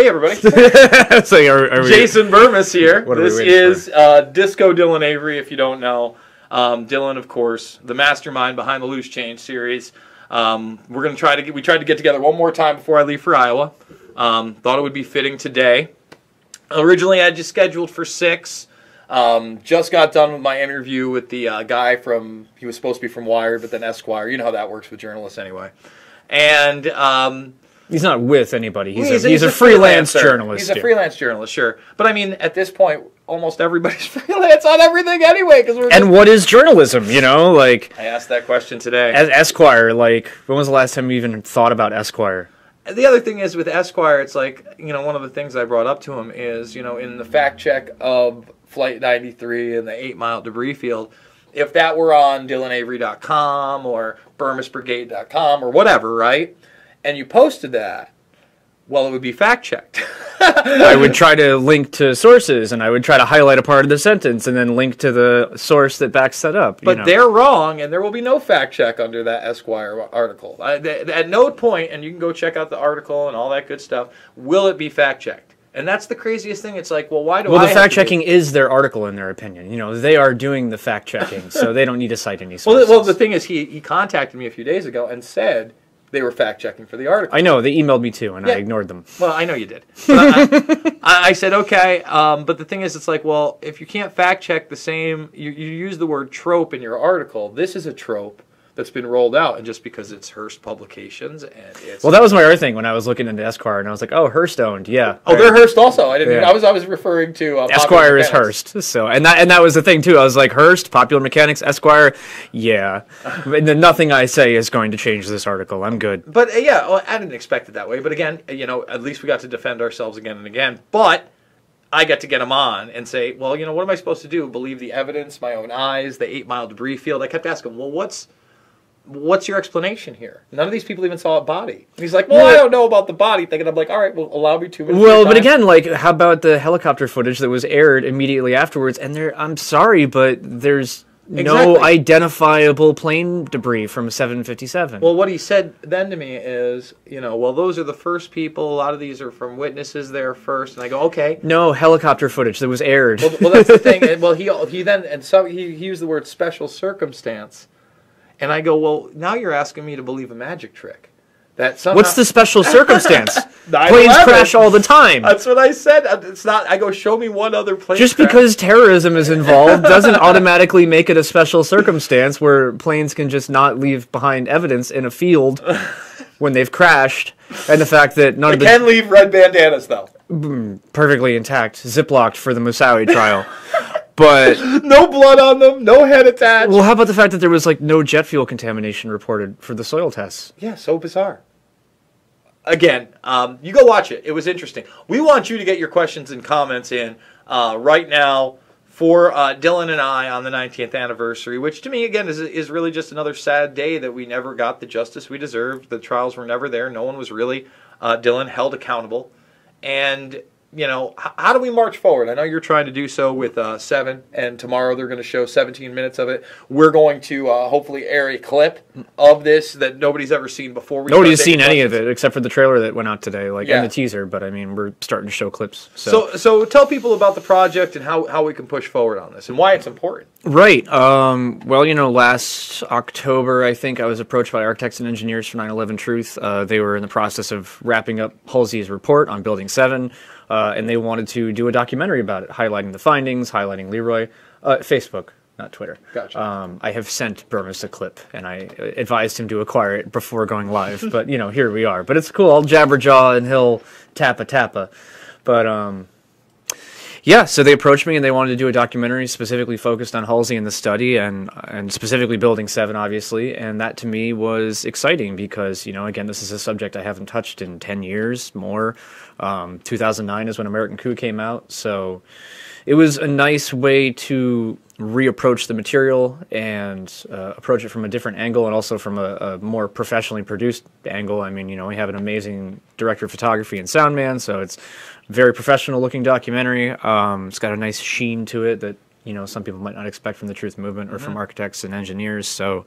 Hey everybody, like, are, are we- Jason Bermas here. What are we This is uh, Disco Dylan Avery. If you don't know, um, Dylan, of course, the mastermind behind the Loose Change series. Um, we're gonna try to get. We tried to get together one more time before I leave for Iowa. Um, thought it would be fitting today. Originally, I had you scheduled for six. Um, just got done with my interview with the uh, guy from. He was supposed to be from Wired, but then Esquire. You know how that works with journalists, anyway. And um, He's not with anybody. He's, He's- a, he's he's a, a freelance freelancer. journalist. He's a yeah. freelance journalist, sure. But I mean, at this point, almost everybody's freelance on everything anyway. Because we're. And what is journalism? You know, like I asked that question today. as Esquire. Like, when was the last time you even thought about Esquire? the other thing is with Esquire, it's like you know one of the things I brought up to him is you know in the fact check of Flight 93 and the Eight Mile Debris Field, if that were on DylanAvery.com or BermasBrigade.com or whatever, right? And you posted that, well, it would be fact checked. I would try to link to sources, and I would try to highlight a part of the sentence, and then link to the source that backs that up. you But know. they're wrong, and there will be no fact check under that Esquire article. At no point, and you can go check out the article and all that good stuff, will it be fact checked. And that's the craziest thing. It's like, well, why do well, I the have to fact checking is their article, in their opinion. You know, they are doing the fact checking, so they don't need to cite any sources. the, well, the thing is, he, he contacted me a few days ago and said they were fact checking for the article. I know they emailed me too, and Yeah. I ignored them. well, I know you did. I, I said okay, um, but the thing is, it's like, well, if you can't fact check the same, you, you use the word trope in your article. This is a trope that's been rolled out, and just because it's Hearst Publications and it's Well, that was my other thing when I was looking into Esquire, and I was like, oh, Hearst owned, yeah. Oh, they're Hearst also. I didn't. Yeah. I was. I was referring to uh, Esquire is Hearst. So, and that and that was the thing too. I was like, Hearst, Popular Mechanics, Esquire, yeah. And then nothing I say is going to change this article. I'm good. But uh, yeah, well, I didn't expect it that way. But again, you know, at least we got to defend ourselves again and again. But I got to get him on and say, well, you know, what am I supposed to do? Believe the evidence, my own eyes, the eight mile debris field. I kept asking, well, what's what's your explanation here? None of these people even saw a body. And he's like, well, I don't know about the body. Thinking I'm like, all right, well, allow me two minutes. Well, but again, like, how about the helicopter footage that was aired immediately afterwards? And there, I'm sorry, but there's no identifiable plane debris from a 757. Well, what he said then to me is, you know, well, those are the first people. A lot of these are from witnesses there first. And I go, okay. no helicopter footage that was aired. well, well, that's the thing. And, well, he he then and so he, he used the word special circumstance, and I go, well, now you're asking me to believe a magic trick. That somehow, What's the special circumstance? Planes crash all the time. That's what I said. Uh, It's not. I go, show me one other plane. Just crash. because terrorism is involved doesn't automatically make it a special circumstance where planes can just not leave behind evidence in a field when they've crashed, and the fact that none they of the can leave red bandanas though. perfectly intact, ziplocked for the Moussaoui trial. But No blood on them. No head attached. well, how about the fact that there was like no jet fuel contamination reported for the soil tests? Yeah, so bizarre. Again, um, you go watch it. It was interesting. We want you to get your questions and comments in uh, right now for uh, Dylan and I on the 19th anniversary, which to me, again, is, is really just another sad day that we never got the justice we deserved. The trials were never there. No one was really, uh, Dylan, held accountable. And, you know, how do we march forward? I know you're trying to do so with uh, Seven, and tomorrow they're going to show 17 minutes of it. We're going to uh, hopefully air a clip of this that nobody's ever seen before. We Nobody's seen any of it except for the trailer that went out today, like Yeah. and the teaser. But I mean, we're starting to show clips. So, So, so tell people about the project and how, how we can push forward on this and why it's important. right. Um, well, you know, last October, I think I was approached by architects and engineers for 9/11 Truth. Uh, they were in the process of wrapping up Hulsey's report on Building Seven, uh, and they wanted to do a documentary about it, highlighting the findings, highlighting Leroy. Uh, Facebook, not Twitter. Gotcha. Um, I have sent Bermas a clip, and I advised him to acquire it before going live. but you know, here we are. But it's cool. I'll jabberjaw and he'll tappa tappa. But um, yeah, so they approached me and they wanted to do a documentary specifically focused on Hulsey and the study and and specifically Building Seven, obviously. And that to me was exciting because you know, again, this is a subject I haven't touched in ten years more. Um, 2009 is when American Coup came out, so it was a nice way to reapproach the material and uh, approach it from a different angle and also from a, a more professionally produced angle. I mean, you know, we have an amazing director of photography and sound man, so it's very professional looking documentary. Um, it's got a nice sheen to it that you know some people might not expect from the truth movement or Mm-hmm. from architects and engineers. So,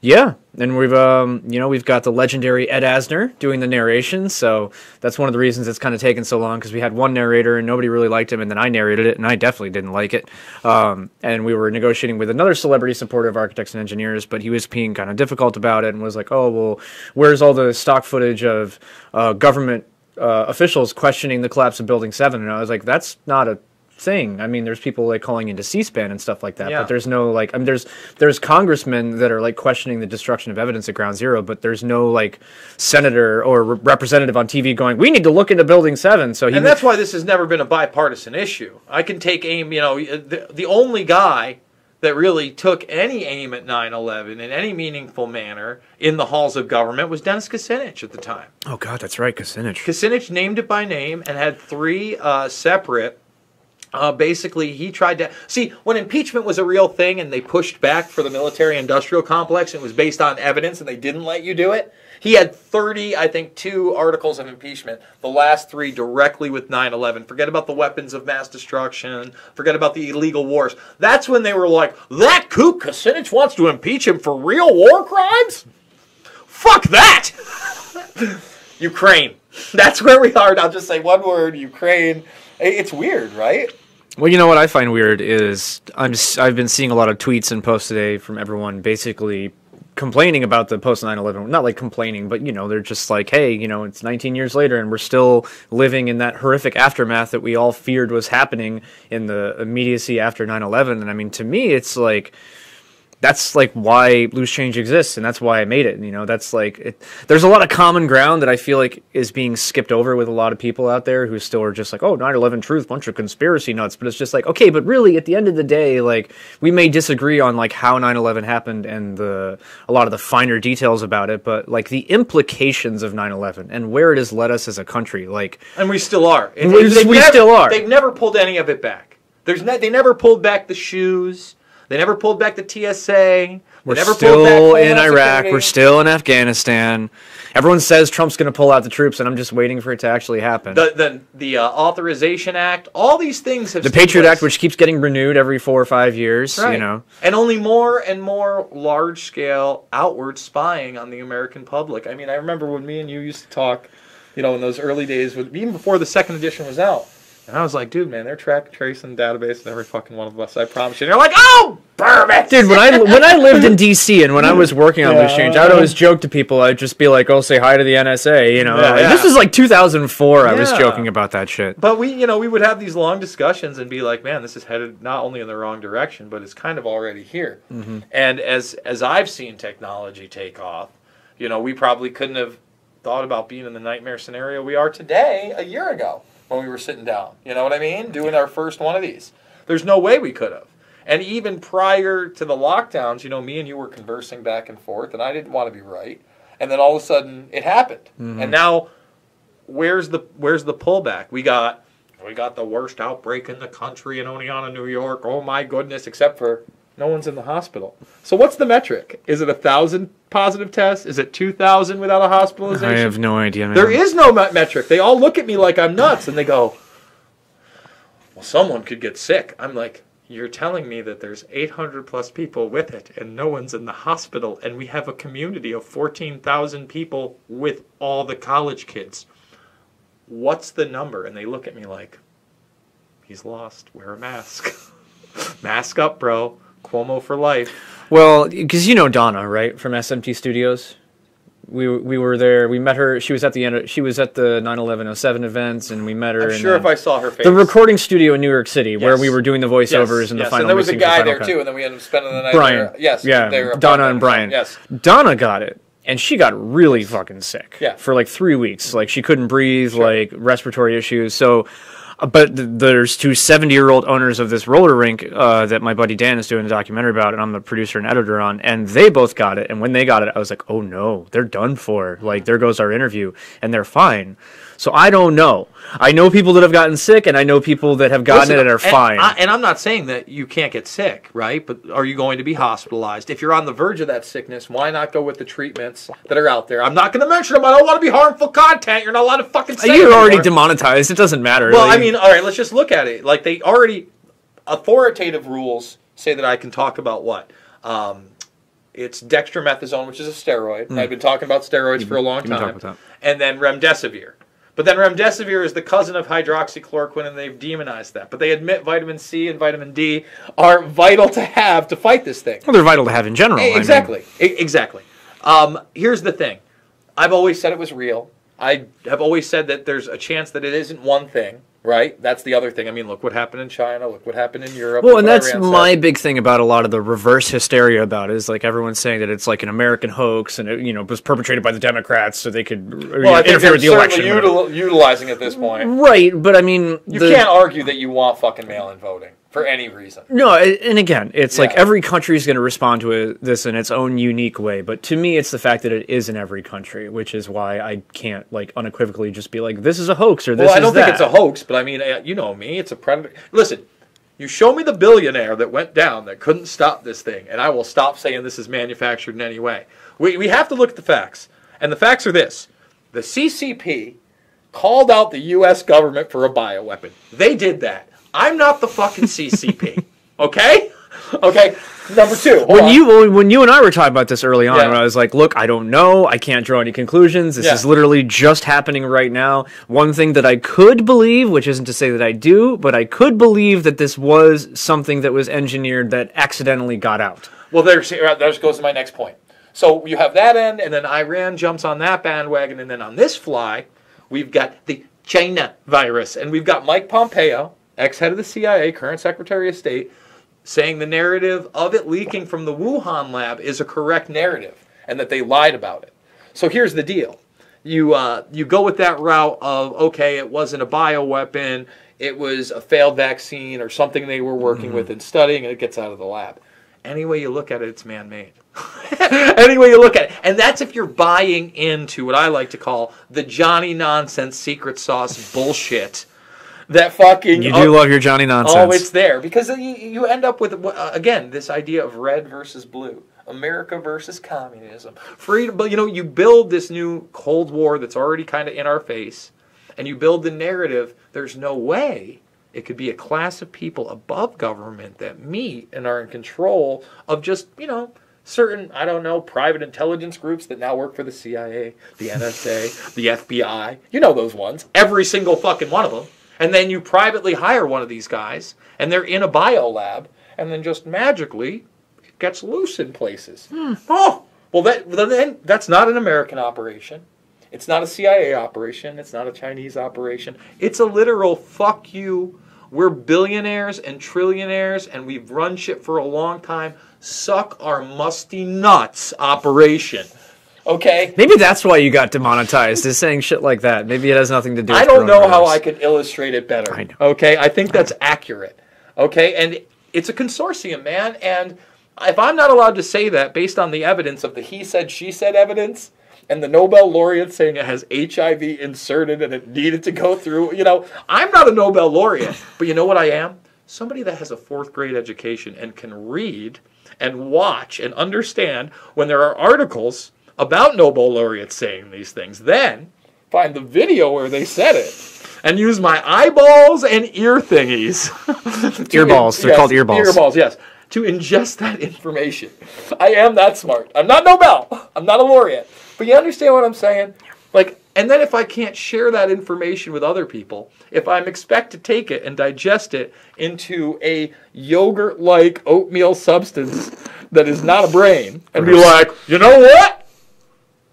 yeah, and we've um, you know we've got the legendary Ed Asner doing the narration. So that's one of the reasons it's kind of taken so long because we had one narrator and nobody really liked him, and then I narrated it and I definitely didn't like it. Um, and we were negotiating with another celebrity supporter of architects and engineers, but he was being kind of difficult about it and was like, "Oh well, where's all the stock footage of uh, government uh, officials questioning the collapse of Building 7? And I was like, "That's not a thing. I mean, there's people like calling into C-SPAN and stuff like that, Yeah. but there's no like, I mean, there's there's congressmen that are like questioning the destruction of evidence at Ground Zero, but there's no like senator or re- representative on TV going, "We need to look into Building 7." So he And that's why this has never been a bipartisan issue. I can take aim, you know, the, the only guy that really took any aim at 9 11 in any meaningful manner in the halls of government was Dennis Kucinich at the time. oh god, that's right, Kucinich. Kucinich named it by name and had three uh, separate. Uh, basically, he tried to see when impeachment was a real thing and they pushed back for the military industrial complex and it was based on evidence and they didn't let you do it. He had 30, I think, two articles of impeachment, the last three directly with 9 11. Forget about the weapons of mass destruction, forget about the illegal wars. That's when they were like, that kook Kucinich wants to impeach him for real war crimes? Fuck that! Ukraine. That's where we are. I'll just say one word Ukraine. It's weird, right? Well, you know what I find weird is I'm I've been seeing a lot of tweets and posts today from everyone basically complaining about the post 9/11. Not like complaining, but you know they're just like, hey, you know, it's 19 years later and we're still living in that horrific aftermath that we all feared was happening in the immediacy after 9/11. And I mean, to me, it's like that's like why loose change exists and that's why i made it you know that's like it, there's a lot of common ground that i feel like is being skipped over with a lot of people out there who still are just like oh 9-11 truth bunch of conspiracy nuts but it's just like okay but really at the end of the day like we may disagree on like how 9-11 happened and the a lot of the finer details about it but like the implications of 9-11 and where it has led us as a country like And we still are. It- We- we never- still are. They've never pulled any of it back. There's ne- they never pulled back the shoes. They never pulled back the TSA. We're never pulled back still in Iraq. Security. We're still in Afghanistan. Everyone says Trump's going to pull out the troops, and I'm just waiting for it to actually happen. the the the uh, Authorization Act. All these things have the Patriot place. Act, which keeps getting renewed every four or five years, Right. you know. and only more and more large scale outward spying on the American public. I mean, I remember when me and you used to talk, you know, in those early days, with, even before the second edition was out. And I was like, dude, man, they're track tracing database in every fucking one of us. I promise you. And they're like, oh, Bourbon! Dude, when I when I lived in D.C. and when I was working on loose Yeah. change, I'd always joke to people. I'd just be like, "Oh, say hi to the NSA," you know. Yeah, Like, yeah. This was like 2004. I was joking about that shit. But we, you know, we would have these long discussions and be like, "Man, this is headed not only in the wrong direction, but it's kind of already here." Mm-hmm. And as as I've seen technology take off, you know, we probably couldn't have thought about being in the nightmare scenario we are today a year ago when we were sitting down. You know what I mean? Doing our first one of these. There's no way we could have. And even prior to the lockdowns, you know, me and you were conversing back and forth, and I didn't want to be right. And then all of a sudden, it happened. Mm-hmm. And now where's the where's the pullback? We got we got the worst outbreak in the country in Oneonta, New York. Oh my goodness! Except for no one's in the hospital. So what's the metric? Is it a thousand positive tests? Is it two thousand without a hospitalization? I have no idea, man. There is no metric. They all look at me like I'm nuts, and they go, "Well, someone could get sick." I'm like, "You're telling me that there's 800 plus people with it, and no one's in the hospital, and we have a community of 14,000 people with all the college kids. What's the number?" And they look at me like, "He's lost. Wear a mask. mask up, bro. Cuomo for life." Well, because you know Donna, right, from SMT Studios. We we were there. We met her. She was at the end. Of, she was at the 9/11/07 events, and we met her. I'm in, sure uh, if I saw her face, the recording studio in New York City, where we were doing the voiceovers and the yes. final. And there was a guy there cut. too, and then we ended up spending the night Brian. there. Yes, Yeah. they were Donna and Brian. Yes, Donna got it, and she got really fucking sick. Yeah. For like three weeks, like she couldn't breathe, Sure. like respiratory issues. So. But th- there's two 70 year old owners of this roller rink uh, that my buddy Dan is doing a documentary about, and I'm the producer and editor on. And they both got it. And when they got it, I was like, oh no, they're done for. Like, there goes our interview. And they're fine. So I don't know. I know people that have gotten sick, and I know people that have gotten Listen, it and are fine. I, and I'm not saying that you can't get sick, right? But are you going to be hospitalized? If you're on the verge of that sickness, why not go with the treatments that are out there? I'm not going to mention them. I don't want to be harmful content. You're not allowed to fucking say You're already demonetized. It doesn't matter. Well, Like, I mean, all right, let's just look at it. Like they already authoritative rules say that I can talk about what. Um, it's dextromethasone, which is a steroid. I've been talking about steroids for a long time. And then remdesivir. But then remdesivir is the cousin of hydroxychloroquine, and they've demonized that. But they admit vitamin C and vitamin D are vital to have to fight this thing. Well, they're vital to have in general. I mean, Exactly. Exactly. Um, here's the thing. I've always said it was real. I have always said that there's a chance that it isn't one thing, right? That's the other thing. I mean, look what happened in China. Look what happened in Europe. Well, and that's my said. big thing about a lot of the reverse hysteria about it is like everyone's saying that it's like an American hoax and it, you know was perpetrated by the Democrats so they could uh, you Well, know, interfere with the election. certainly or whatever. util- utilizing at this point. Right, but I mean, You the- can't argue that you want fucking mail-in voting for any reason. No, and again, it's like every country is going to respond to it, this in its own unique way. But to me, it's the fact that it is in every country, which is why I can't like unequivocally just be like, "This is a hoax" or "This Well, I don't that." think it's a hoax, but I mean, uh, you know me, it's a predator. Listen, you show me the billionaire that went down that couldn't stop this thing, and I will stop saying this is manufactured in any way. We, we have to look at the facts. And the facts are this the CCP called out the U.S. government for a bioweapon. They did that. I'm not the fucking CCP. okay? Okay. Number two. when on. you when- when you and I were talking about this early on, Yeah. when I was like, "Look, I don't know. I can't draw any conclusions. This Yeah. is literally just happening right now." One thing that I could believe, which isn't to say that I do, but I could believe that this was something that was engineered that accidentally got out. Well, there's just goes to my next point. So you have that end, and then Iran jumps on that bandwagon, and then on this fly, we've got the China virus, and we've got Mike Pompeo, ex-head of the CIA, current Secretary of State, saying the narrative of it leaking from the Wuhan lab is a correct narrative, and that they lied about it. So here's the deal: you uh, you go with that route of okay, it wasn't a bioweapon, it was a failed vaccine or something they were working with and studying, and it gets out of the lab. Any way you look at it, it's man-made. Any way you look at it, and that's if you're buying into what I like to call the Johnny nonsense secret sauce bullshit. That fucking You do love your Johnny nonsense. Oh, it's there because you, you end up with uh, again this idea of red versus blue, America versus communism, freedom. But you know, you build this new Cold War that's already kind of in our face, and you build the narrative. There's no way it could be a class of people above government that meet and are in control of just you know certain I don't know private intelligence groups that now work for the CIA, the NSA, the FBI. You know those ones. Every single fucking one of them and then you privately hire one of these guys, and they're in a bio lab, and then just magically it gets loose in places. Hmm. Oh, well, that then that's not an American operation. It's not a CIA operation. It's not a Chinese operation. It's a literal fuck you. We're billionaires and trillionaires, and we've run shit for a long time. Suck our musty nuts operation. Okay? Maybe that's why you got demonetized, is saying shit like that. Maybe it has nothing to do with I don't know how. I could illustrate it better. I know. Okay, I think that's accurate. Okay, and it's a consortium, man. And if I'm not allowed to say that based on the evidence of the he said, she said evidence, and the Nobel laureate saying it has HIV inserted and it needed to go through, you know, I'm not a Nobel laureate, but you know what I am? Somebody that has a fourth grade education and can read and watch and understand when there are articles about Nobel laureates saying these things. Then find the video where they said it and use my eyeballs and ear thingies. Earballs. They're called earballs. Earballs, yes. To ingest that information. I am that smart. I'm not Nobel. I'm not a laureate. But you understand what I'm saying? Like, and then if I can't share that information with other people, if I'm expect to take it and digest it into a yogurt-like oatmeal substance that is not a brain, and be like, you know what?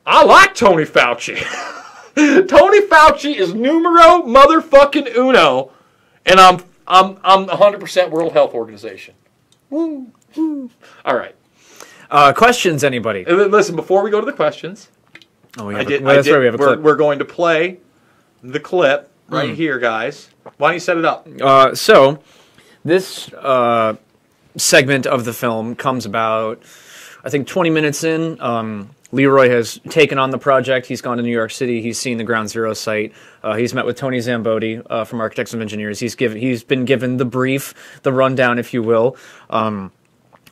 I like Tony Fauci. Tony Fauci is numero motherfucking uno, and I'm I'm I'm 100% World Health Organization. Woo, woo. All right. Uh, questions, anybody? Listen, before we go to the questions, Oh, we I did. a, well, I that's did right, we have a we're, clip. we're going to play the clip right here, guys. Why don't you set it up? Uh, so, this uh, segment of the film comes about, I think, 20 minutes in. Um, Leroy has taken on the project. He's gone to New York City. He's seen the Ground Zero site. Uh, he's met with Tony Szamboti uh, from Architects and Engineers. He's given. He's been given the brief, the rundown, if you will. Um,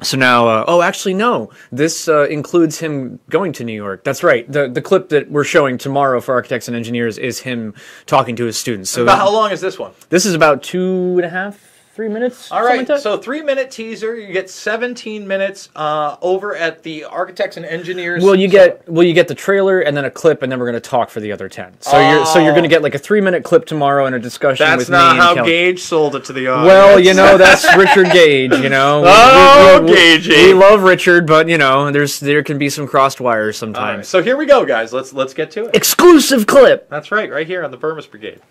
so now, uh, oh, actually, no. This uh, includes him going to New York. That's right. The the clip that we're showing tomorrow for Architects and Engineers is him talking to his students. So About how long is this one? this is about two and a half, three minutes. All right, like so three minute teaser. You get 17 minutes uh, over at the Architects and Engineers. Well, you get well, you get the trailer and then a clip, and then we're going to talk for the other ten. So you're so you're Oh. going to get like a three minute clip tomorrow and a discussion That's with not me how and Gage sold it to the audience. Well, you know that's Richard Gage. You know, We- Oh, we, we, we, Gagey. we love Richard, but you know, there's there can be some crossed wires All right, sometimes. so here we go, guys. Let's let's get to it. Exclusive clip. That's right, right here on the Bermas Brigade.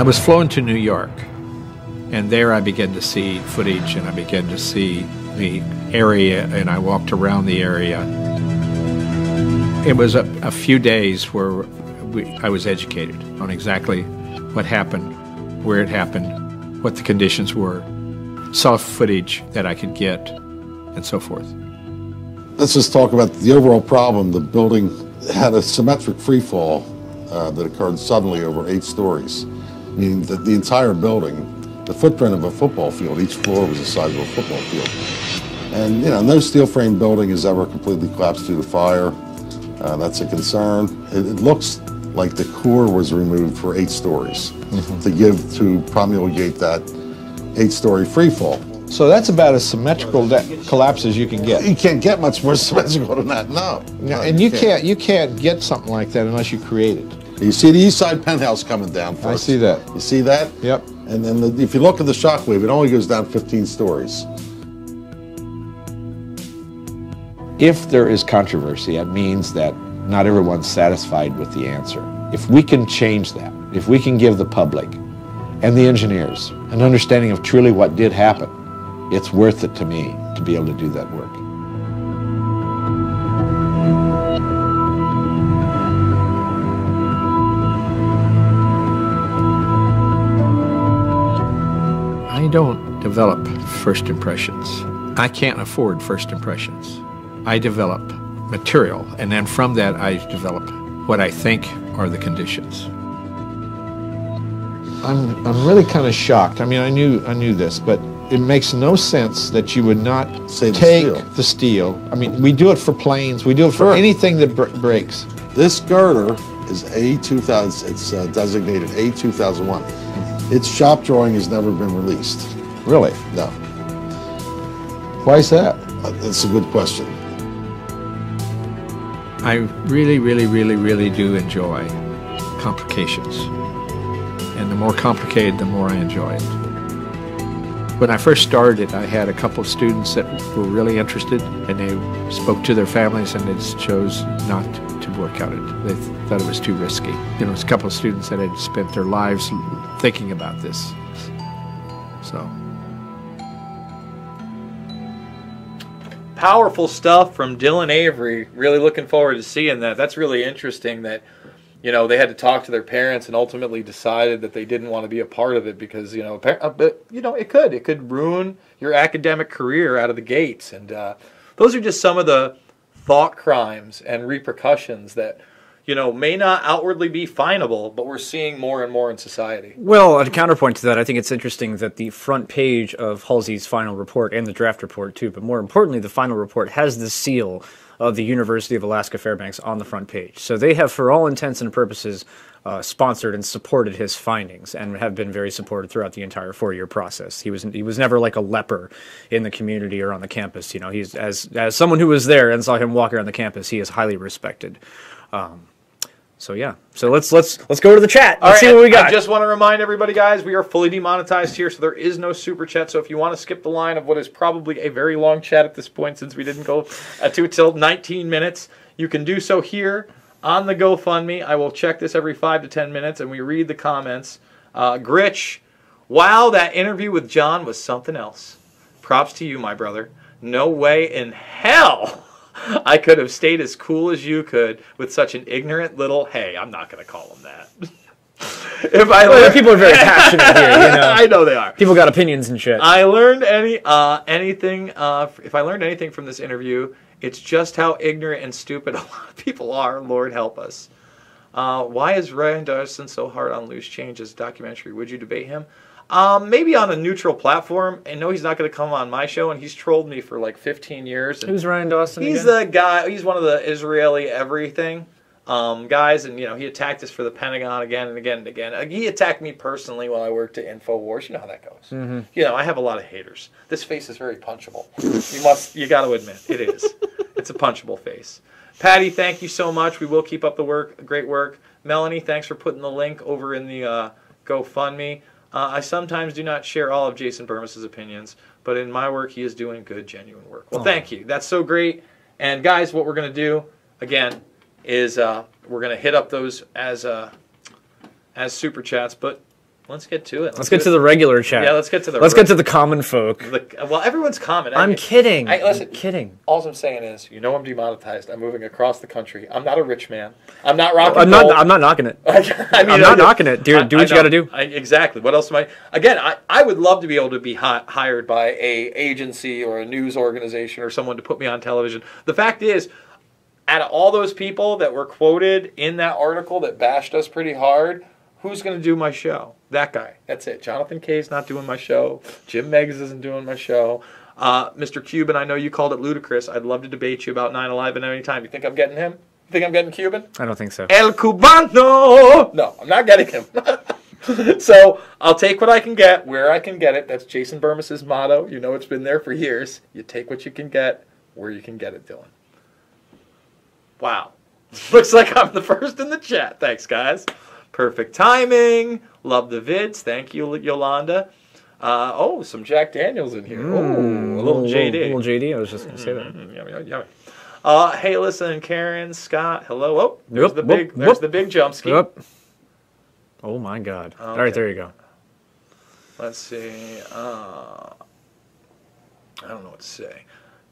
I was flown to New York, and there I began to see footage and I began to see the area, and I walked around the area. It was a, a few days where we, I was educated on exactly what happened, where it happened, what the conditions were, saw footage that I could get, and so forth. Let's just talk about the overall problem. The building had a symmetric free fall uh, that occurred suddenly over eight stories, meaning that the entire building, the footprint of a football field, each floor was the size of a football field. And, you know, no steel frame building has ever completely collapsed due to fire. Uh, that's a concern. It, it looks like the core was removed for eight stories to give, to promulgate that eight-story free fall. So that's about as symmetrical that collapse as you can get. You can't get much more symmetrical than that, no. No, and you can't you can't get something like that unless you create it. You see the east side penthouse coming down first. I see that. You see that? Yep. And then the, if you look at the shock wave, it only goes down 15 stories. If there is controversy, that means that not everyone's satisfied with the answer. If we can change that, if we can give the public and the engineers an understanding of truly what did happen, it's worth it to me to be able to do that work. Don't develop first impressions. I can't afford first impressions. I develop material, and then from that, I develop what I think are the conditions. I'm I'm really kind of shocked. I mean, I knew I knew this, but it makes no sense that you would not Save the take steel. the steel. I mean, we do it for planes, we do it for Sure. anything that br- breaks. This girder is A2000, it's uh, designated A2001. Its shop drawing has never been released. Really? No, Why is that? Uh, that's a good question. I really, really, really, really do enjoy complications. And the more complicated, the more I enjoy it. When I first started, I had a couple of students that were really interested, and they spoke to their families, and they chose not to work out it. They th- thought it was too risky. You know, it's a couple of students that had spent their lives thinking about this. So. Powerful stuff from Dylan Avery. Really looking forward to seeing that. That's really interesting that you know they had to talk to their parents and ultimately decided that they didn't want to be a part of it because you know uh, but you know it could it could ruin your academic career out of the gates and uh, those are just some of the thought crimes and repercussions that you know may not outwardly be finable but we're seeing more and more in society Well, a counterpoint to that, I think it's interesting that the front page of Hulsey's final report and the draft report too, but more importantly, the final report has the seal of the University of Alaska Fairbanks on the front page. So they have, for all intents and purposes, uh, sponsored and supported his findings and have been very supported throughout the entire four-year process. He was he was never like a leper in the community or on the campus. You know, he's as as someone who was there and saw him walk around the campus, he is highly respected. Um, so yeah, so let's let's let's go to the chat. All Let's right, see what we got. I just want to remind everybody, guys, we are fully demonetized here, so there is no super chat. So if you want to skip the line of what is probably a very long chat at this point, since we didn't go uh, to till 19 minutes, you can do so here on the GoFundMe. I will check this every five to 10 minutes, and we read the comments. Uh, Gritch, wow, that interview with John was something else. Props to you, my brother. No way in hell I could have stayed as cool as you could with such an ignorant little. Hey, I'm not going to call him that. if I Well, learned- people are very passionate here, you know. I know they are. People got opinions and shit. I learned any uh, anything. Uh, if I learned anything from this interview, it's just how ignorant and stupid a lot of people are. Lord help us. Uh, why is Ryan Dawson so hard on loose change as a documentary? Would you debate him? Um, maybe on a neutral platform. I know he's not going to come on my show, and he's trolled me for like 15 years. and Who's Ryan Dawson? He's again? the guy. He's one of the Israeli everything um, guys, and you know he attacked us for the Pentagon again and again and again. Uh, He attacked me personally while I worked at Infowars. You know how that goes. Mm-hmm. You know I have a lot of haters. This face is very punchable. you must. You got to admit it is. it's a punchable face. Patty, thank you so much. We will keep up the work. Great work. Melanie, thanks for putting the link over in the uh, GoFundMe. Uh, I sometimes do not share all of Jason Bermas's opinions, but in my work, he is doing good, genuine work. Well, thank you. That's so great. And guys, what we're going to do again is uh, we're going to hit up those as uh, as super chats. But let's get to it. Let's get to the regular chat. Yeah, let's get to the Let's get to the common folk. the well. Everyone's common. I'm I- kidding. I- listen, I'm kidding. All I'm saying is, you know, I'm demonetized. I'm moving across the country. I'm not a rich man. I'm not rocking. I'm not. I'm not knocking it. I mean, I'm not knocking it, dude. Do what you gotta do. I, exactly. What else am I? Again, I, I would love to be able to be hi- hired by a agency or a news organization or someone to put me on television. The fact is, out of all those people that were quoted in that article that bashed us pretty hard, who's going to do my show? That guy. That's it. Jonathan Kay's not doing my show. Jim Meigs isn't doing my show. Uh, Mr. Cuban, I know you called it ludicrous. I'd love to debate you about 9/11 any time You think I'm getting him? You think I'm getting Cuban? I don't think so. El Cubano. No, I'm not getting him. so I'll take what I can get where I can get it. That's Jason Bermas's motto. You know it's been there for years. You take what you can get where you can get it, Dylan. Wow. Looks like I'm the first in the chat. Thanks, guys. Perfect timing. Love the vids. Thank you, Yolanda. Uh, oh, some Jack Daniels in here. oh, a little JD. Mm, Little JD. I was just gonna say that. Mm, yummy, yummy, yummy. Uh, hey, listen, Karen, Scott, hello. Oh, there's the whoop, big, there's whoop. the big jump ski. Yep. Oh my God! All Okay. right, there you go. Let's see. Uh, I don't know what to say.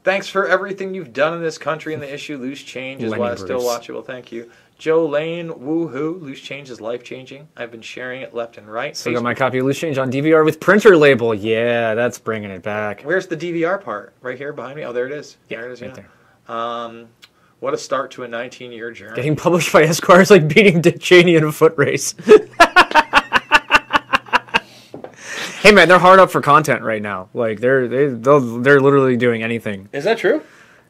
Thanks for everything you've done in this country and the issue. Loose change is Lenny why I still watch it. Well, thank you. Joe Lane, woohoo. Loose change is life changing. I've been sharing it left and right. Still got my copy of Loose Change on DVR with printer label. Yeah, that's bringing it back. Where's the DVR part? Right here behind me? Oh, there it is. there it is. right yeah. Um, what a start to a 19 year journey. Getting published by Esquire is like beating Dick Cheney in a foot race. hey man, they're hard up for content right now. Like they're they they're literally doing anything. Is that true?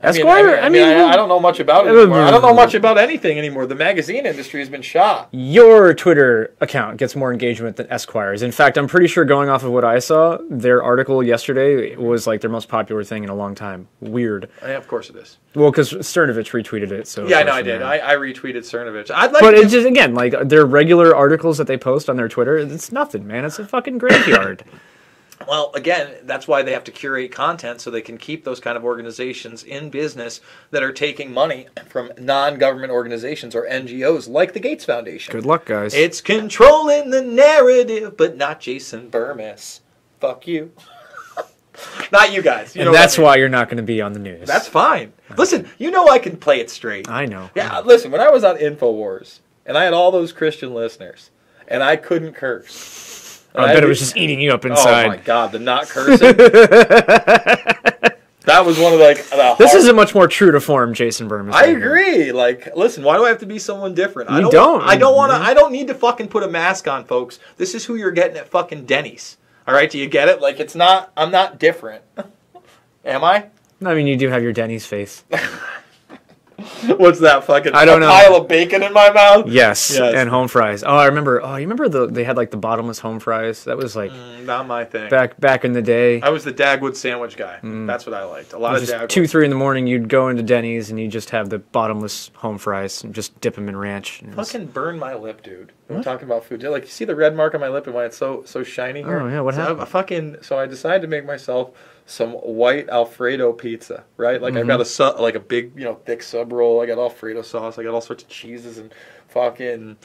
Esquire? I I mean, I, mean, I don't know much about it anymore. I don't know much about anything anymore. The magazine industry has been shot. Your Twitter account gets more engagement than Esquire's. In fact, I'm pretty sure going off of what I saw, their article yesterday was like their most popular thing in a long time. Weird. Yeah, of course it is. Well, because Cernovich retweeted it. So Yeah, I know I did. I, I retweeted Cernovich. I'd like But to it's just again like their regular articles that they post on their Twitter. It's nothing, man. It's a fucking graveyard. Well, again, that's why they have to curate content so they can keep those kind of organizations in business that are taking money from non-government organizations or NGOs like the Gates Foundation. Good luck, guys. It's controlling the narrative, but not Jason Bermas. Fuck you. not you guys. You and that's I mean. why you're not going to be on the news. That's fine. Listen, you know I can play it straight. I know. Yeah, listen, when I was on InfoWars and I had all those Christian listeners and I couldn't curse. I bet it was just eating you up oh, inside. Oh my god, the not cursing. that was one of like the this isn't much more true to form, Jason Bermas. I here. agree. Like, listen, why do I have to be someone different? I You don't. don't. I don't want to. I don't need to fucking put a mask on, folks. This is who you're getting at fucking Denny's. All right, do you get it? Like, it's not. I'm not different. Am I? I mean, you do have your Denny's face. What's that fucking? I don't a know. Pile of bacon in my mouth. Yes, Yes. and home fries. Oh, I remember. Oh, you remember the they had like the bottomless home fries. That was like Mm, Not my thing. back back in the day. I was the Dagwood sandwich guy. That's what I liked. A lot of Just Dagwood. two, three in the morning, you'd go into Denny's and you just have the bottomless home fries and just dip them in ranch. And it was- Fucking burn my lip, dude. We're talking about food. Like, you see the red mark on my lip and why it's so so shiny here? Oh, yeah, what so happened? I, fucking. So I decided to make myself some white Alfredo pizza, right? Like I've Mm-hmm. got a su- like a big, you know, thick sub roll. I got Alfredo sauce. I got all sorts of cheeses and fucking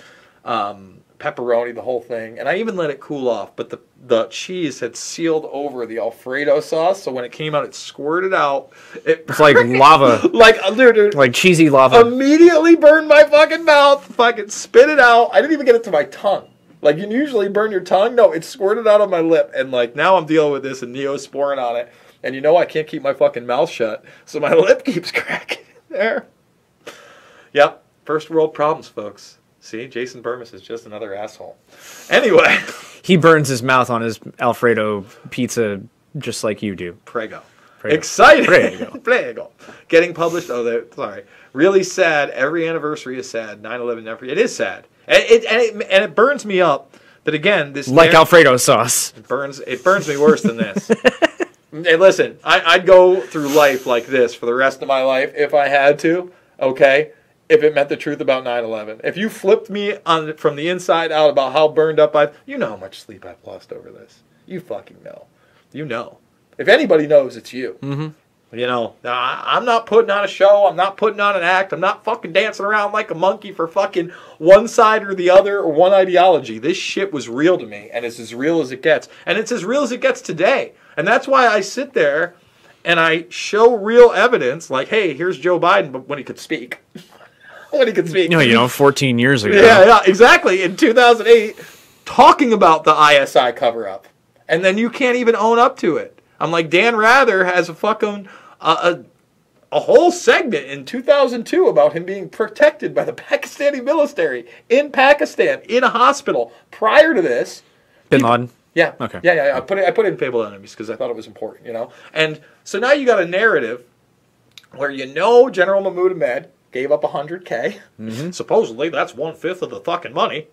um, pepperoni, the whole thing. And I even let it cool off. But the the cheese had sealed over the Alfredo sauce, so when it came out, it squirted out. It It's like lava, like uh, dude, like cheesy lava. immediately burned my fucking mouth. Fucking spit it out. I didn't even get it to my tongue. Like you usually burn your tongue. No, it squirted out of my lip, and like now I'm dealing with this and neosporin on it. And you know I can't keep my fucking mouth shut, so my lip keeps cracking there. Yep, first world problems, folks. See, Jason Bermas is just another asshole. Anyway, He burns his mouth on his Alfredo pizza just like you do. Prego. Prego. Exciting. Prego. Prego. Getting published. Oh, sorry. Really sad. Every anniversary is sad. 9/11 never. It is sad. And it, and it and it burns me up that again this Like narr- Alfredo sauce. burns it burns me worse than this. hey, listen, I, I'd go through life like this for the rest of my life if I had to. Okay, if it meant the truth about 9/11. If you flipped me on from the inside out about how burned up I, you know how much sleep I've lost over this. You fucking know. You know. If anybody knows, it's you. Mm-hmm. You know, I- I'm not putting on a show. I'm not putting on an act. I'm not fucking dancing around like a monkey for fucking one side or the other or one ideology. This shit was real to me, and it's as real as it gets. And it's as real as it gets today. And that's why I sit there and I show real evidence, like, hey, here's Joe Biden, but when he could speak. when he could speak. No, you know, 14 years ago. Yeah, yeah, exactly. In 2008, talking about the ISI cover up. And then you can't even own up to it. I'm like, Dan Rather has a fucking. A, a whole segment in 2002 about him being protected by the Pakistani military in Pakistan in a hospital. Prior to this, Bin Laden. yeah. Okay. Yeah, yeah, yeah. I put it. I put it in Fabled Enemies because I thought it was important, you know. And so now you got a narrative where you know General Mahmoud Ahmed gave up 100k. Mm-hmm. Supposedly that's one fifth of the fucking money.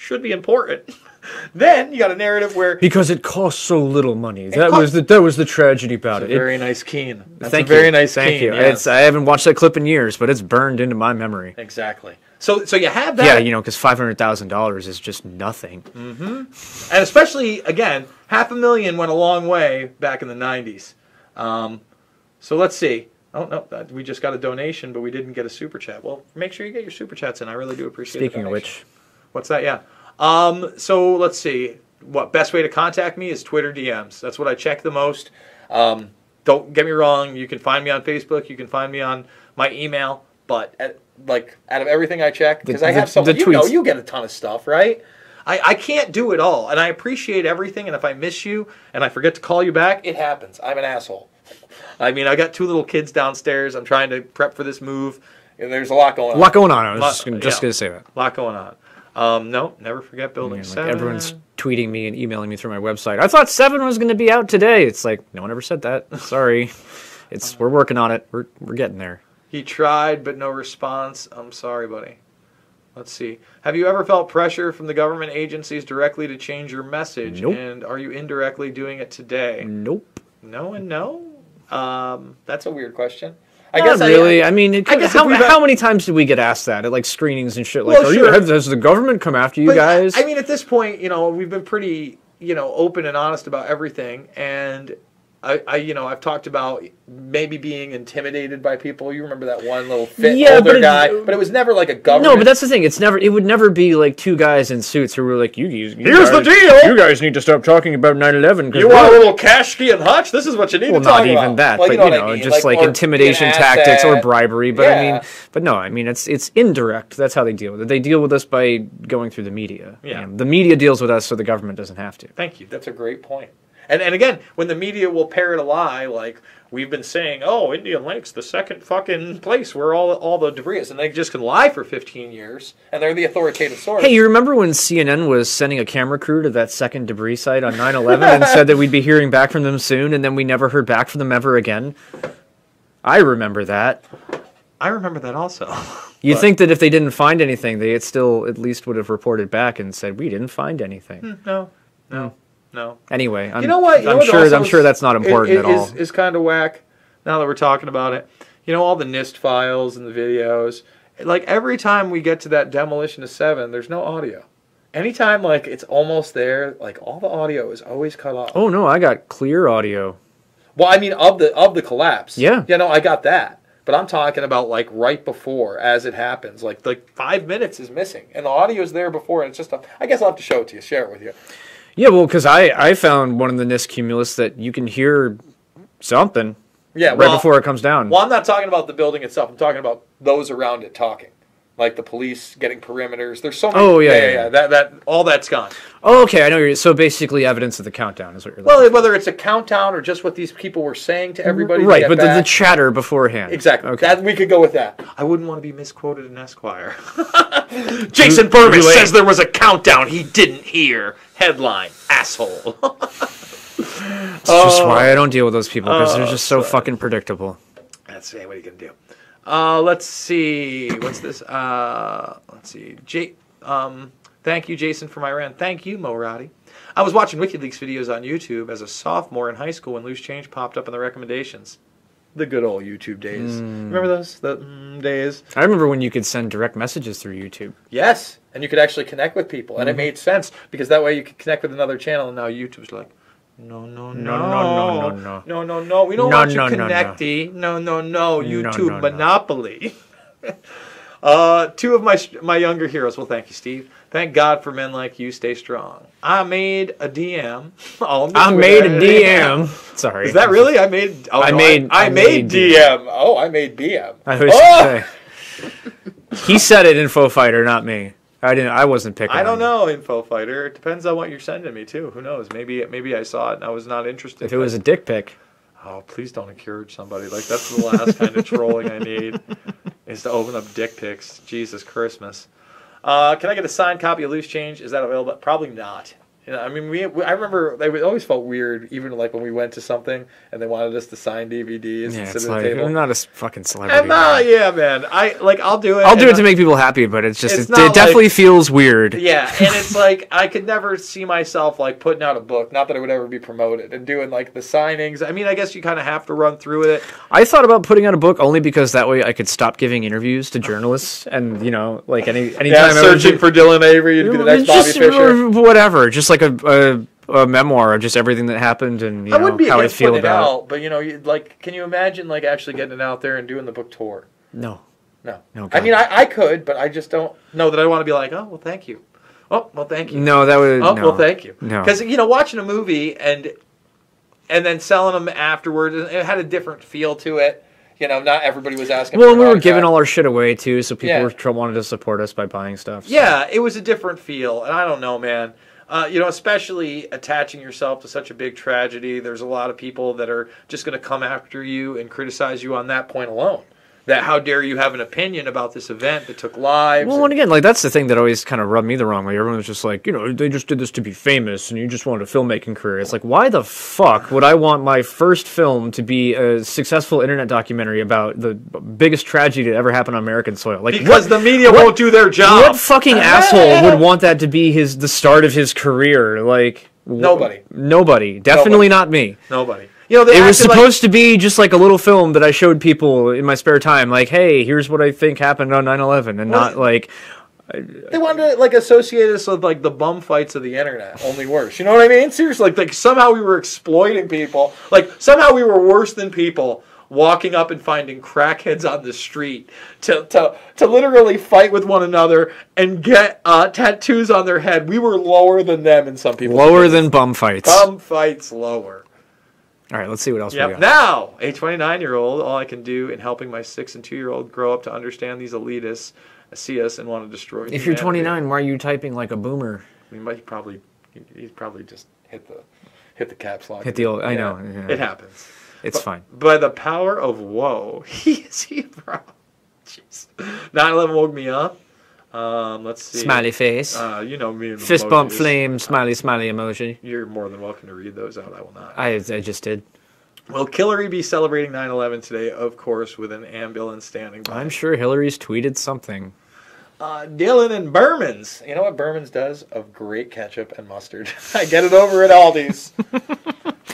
Should be important. then you got a narrative where Because it costs so little money. That cost- was the that was the tragedy about it. It- very nice keen. That's thank a very you. nice Thank keen. you. yeah. It's I haven't watched that clip in years, but it's burned into my memory. exactly. So so you have that. Yeah, you know, because five hundred thousand dollars is just nothing. Mm-hmm. And especially again, half a million went a long way back in the '90s. Um, so let's see. Oh no, that- we just got a donation, but we didn't get a super chat. Well, make sure you get your super chats in. I really do appreciate. Speaking of which, what's that? Yeah. Um, so let's see. What best way to contact me is Twitter DMs. That's what I check the most. Um, don't get me wrong. You can find me on Facebook. You can find me on my email. But at, like out of everything I check, because I have some. You know, you get a ton of stuff, right? I, I can't do it all, and I appreciate everything. And if I miss you and I forget to call you back, it happens. I'm an asshole. I mean, I got two little kids downstairs. I'm trying to prep for this move. And there's a lot going on. a lot going on. I was Lot- just, gonna, just yeah. gonna say that. A lot going on. Um, no, never forget building Like seven. everyone's tweeting me and emailing me through my website. I thought seven was going to be out today. It's like no one ever said that. Sorry, it's we're working on it. We're we're getting there. He tried, but no response. I'm sorry, buddy. Let's see. Have you ever felt pressure from the government agencies directly to change your message? Nope. And are you indirectly doing it today? Nope. No and no. Um, that's a weird question. I Not guess really. I, mean, it I guess how, how many times did we get asked that at like screenings and shit? Like, Well, are sure. you has, has the government come after you But, guys? I mean, at this point, you know, we've been pretty, you know, open and honest about everything, and I, I you know, I've talked about maybe being intimidated by people. You remember that one little fit Yeah, older but it- guy, but it was never like a government. no, but that's the thing. It's never. It would never be like two guys in suits who were like, "You, you Here's the guys, deal! You guys need to stop talking about 9/11." You want a little Kashki and Hutch? This is what you need well, to talk not even that, Well, but you what know, I mean, just like, or intimidation be tactics or bribery. But I mean, but no, I mean it's it's indirect. That's how they deal with it. They deal with us by going through the media. Yeah. And the media deals with us, so the government doesn't have to. Thank you. That's a great point. And and again, when the media will parrot a lie, like we've been saying, oh, Indian Lake's the second fucking place where all all the debris is, and they just can lie for 15 years, and they're the authoritative source. Hey, you remember when CNN was sending a camera crew to that second debris site on 9/11 and said that we'd be hearing back from them soon, and then we never heard back from them ever again? I remember that. I remember that also. You'd think that if they didn't find anything, they still at least would have reported back and said we didn't find anything. Hmm, no, no, no. Anyway, I'm, You know what? You I'm what sure. also I'm sure that's not important i- at all. Is, is kind of whack. Now that we're talking about it, you know all the NIST files and the videos. Like every time we get to that demolition of seven, there's no audio. Anytime like it's almost there, like all the audio is always cut off. oh no, I got clear audio. Well, I mean of the of the collapse. Yeah. You know, I got that. But I'm talking about like right before as it happens. Like like five minutes is missing. And the audio is there before and it's just a, I guess I'll have to show it to you, share it with you. Yeah, well, because I I found one of the NIST cumulus that you can hear something Yeah, right well, before it comes down. Well, I'm not talking about the building itself. I'm talking about those around it talking. Like the police getting perimeters. There's so many. Oh, yeah, yeah, yeah, yeah. yeah. That that all that's gone. Oh, okay, I know you're. So basically, evidence of the countdown is what you're. Well, whether it's a countdown or just what these people were saying to everybody, to right, get but the, the chatter beforehand. Exactly. Okay. That we could go with that. I wouldn't want to be misquoted in Esquire. Jason Bermas says there was a countdown he didn't hear. Headline: Asshole. It's just why uh, I don't deal with those people because they're Oh, just so sorry. fucking predictable. That's hey, what are you gonna do? Uh, let's see. What's this? Uh, let's see. J- um, thank you, Jason, for my rant. Thank you, Morati. I was watching WikiLeaks videos on YouTube as a sophomore in high school when Loose Change popped up in the recommendations. The good old YouTube days. Remember those the mm, days? I remember when you could send direct messages through YouTube. Yes, and you could actually connect with people, and it made sense because that way you could connect with another channel. And now YouTube's like, no, no, no, No, no, no, no, no. no, no, no. We don't No, want you no, no, no. No, no, no. YouTube no, no. monopoly. uh, two of my my younger heroes. Well, thank you, Steve. Thank God for men like you. Stay strong. I made a DM. on I made a DM. Sorry. Is that really? I made. Oh, I no, made- I, I made, made DM. Oh, I made BM. I was Oh! He said it, Info Fighter, not me. I didn't. I wasn't picking. I don't know, Info Fighter. It depends on what you're sending me too. Who knows? Maybe maybe I saw it and I was not interested. If it was a dick pic, oh, please don't encourage somebody. Like that's the last kind of trolling I need is to open up dick pics. Jesus Christmas. Uh, can I get a signed copy of Loose Change? Is that available? Probably not. You know, I mean, we, I remember they always felt weird, even like when we went to something and they wanted us to sign DVDs and yeah, sit it's at the like table. I'm not a fucking celebrity. I'm not, uh, yeah, man. I like I'll do it. I'll do and it to make people happy, but it's just It's it, it definitely like- feels weird. Yeah, and it's like I could never see myself like putting out a book. Not that it would ever be promoted and doing like the signings. I mean, I guess you kind of have to run through it. I thought about putting out a book only because that way I could stop giving interviews to journalists, and you know, like any anytime Yeah, I was searching for Dylan Avery, you'd be the next Bobby just Fischer. whatever, just like a, a a memoir of just everything that happened and you I know be how I feel about it out, but you know, you, like, can you imagine like actually getting it out there and doing the book tour? No, No, No, I mean, I, I could, but I just don't know that I want to be like, oh, well, thank you. Oh, well, thank you. no, that would Oh, no. well, thank you. No. Because you know, watching a movie and and then selling them afterwards, it had a different feel to it. You know, not everybody was asking. Well, we were giving all our shit away too, so people Yeah. were tr- wanted to support us by buying stuff. so- Yeah, it was a different feel, and I don't know, man. Uh, you know, especially attaching yourself to such a big tragedy, there's a lot of people that are just going to come after you and criticize you on that point alone. That how dare you have an opinion about this event that took lives? Well, and again, like that's the thing that always kind of rubbed me the wrong way. Everyone was just like, you know, they just did this to be famous, and you just wanted a filmmaking career. It's like, why the fuck would I want my first film to be a successful internet documentary about the biggest tragedy that ever happened on American soil? Like, because what, the media what- won't do their job. what fucking asshole would want that to be his the start of his career? Like, Nobody. nobody, definitely not me. Nobody. You know, they It was acted like- supposed to be just like a little film that I showed people in my spare time. Like, hey, here's what I think happened on 9/11, and Well, not like. They wanted to like associate us with like the bum fights of the internet, only worse. You know what I mean? Seriously, like, like somehow we were exploiting people. Like somehow we were worse than people walking up and finding crackheads on the street to to to literally fight with one another and get uh, tattoos on their head. We were lower than them in some people. Lower than bum fights. bum fights lower. All right, let's see what else we Yep. got. Now, a 29 year old, all I can do in helping my six and two year old grow up to understand these elitists see us and want to destroy. if you're 29, why are you typing like a boomer? He might probably he, he probably just hit the hit the caps lock. Hit the old- I know, yeah. It happens. It's But- fine. By the power of woe, he is he bro. Jeez. 9/11 woke me up. Um, let's see. Smiley face. Uh, you know me and Fist bump flame, smiley, smiley emoji. You're more than welcome to read those out. I will not. I, I just did. Will Hillary be celebrating 9/11 today? Of course, with an ambulance standing by. I'm sure Hillary's tweeted something. Uh, Dylan and Berman's. You know what Berman's does? Of great ketchup and mustard. I get it over at Aldi's.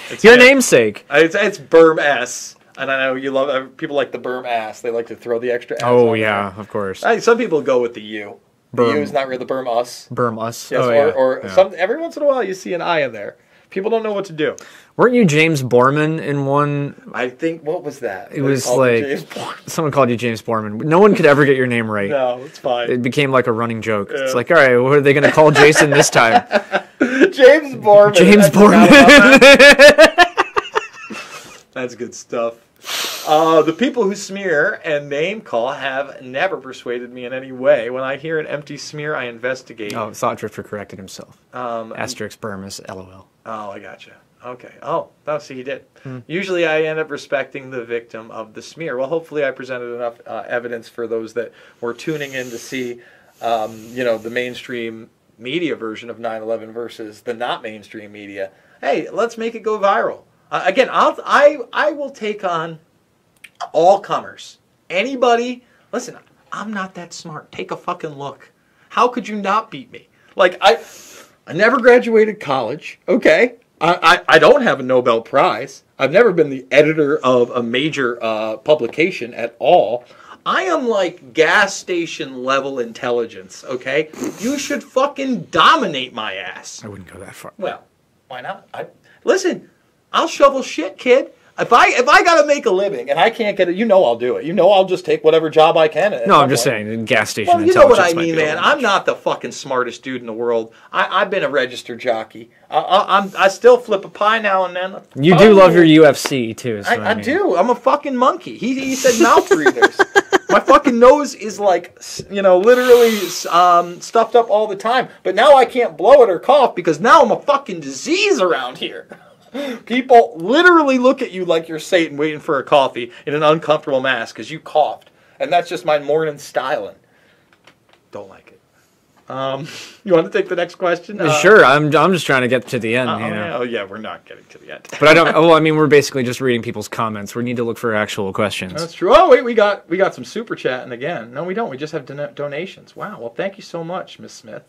It's Your namesake. Uh, It's, it's Berm S, and I know you love uh, people like the Berm ass. They like to throw the extra. Oh yeah, of course. there. Uh, some people go with the U. The Berm. U is not really the Berm us. Berm us. Yes, oh, or, yeah. or yeah. some every once in a while you see an I in there. People don't know what to do. Weren't you James Borman in one? I think what was that? It They was like James someone called you James Borman. No one could ever get your name right. no, it's fine. It became like a running joke. It's like, all right, what are they going to call Jason this time? James Borman. James I about Borman. That's good stuff. Uh, the people who smear and name call have never persuaded me in any way. When I hear an empty smear, I investigate. Oh, Thought Drifter corrected himself. Um, Asterix Burmis, LOL. Oh, I gotcha. Okay. Oh, oh, see, he did. Usually, I end up respecting the victim of the smear. Well, hopefully, I presented enough uh, evidence for those that were tuning in to see, um, you know, the mainstream media version of 9/11 versus the not mainstream media. Hey, let's make it go viral. Uh, again, I'll, I I will take on all comers. Anybody, listen, I'm not that smart. Take a fucking look. How could you not beat me? Like I I never graduated college. Okay. I, I, I don't have a Nobel Prize. I've never been the editor of a major uh, publication at all. I am like gas station level intelligence, okay? You should fucking dominate my ass. I wouldn't go that far. Well, why not? I listen. I'll shovel shit, kid. If I if I gotta make a living and I can't get it, you know I'll do it. You know I'll just take whatever job I can. No, I'm just saying, gas station Well, you know what I mean, man. I'm not the fucking smartest dude in the world. I, I've been a registered jockey. I, I, I'm I still flip a pie now and then. You do love your UFC too. is I, what I mean. do. I'm a fucking monkey. He, he said mouth breathers. My fucking nose is like, you know, literally um, stuffed up all the time. But now I can't blow it or cough because now I'm a fucking disease around here. People literally look at you like you're Satan waiting for a coffee in an uncomfortable mask because you coughed. And that's just my morning styling. Don't like it. Um, you want to take the next question? Uh, sure, I'm. I'm just trying to get to the end. Oh, you know. yeah, oh, yeah, we're not getting to the end. But I don't. Oh, I mean, we're basically just reading people's comments. We need to look for actual questions. That's true. Oh wait, we got we got some super chatting again. No, we don't. We just have don- donations. Wow. Well, thank you so much, Miss Smith.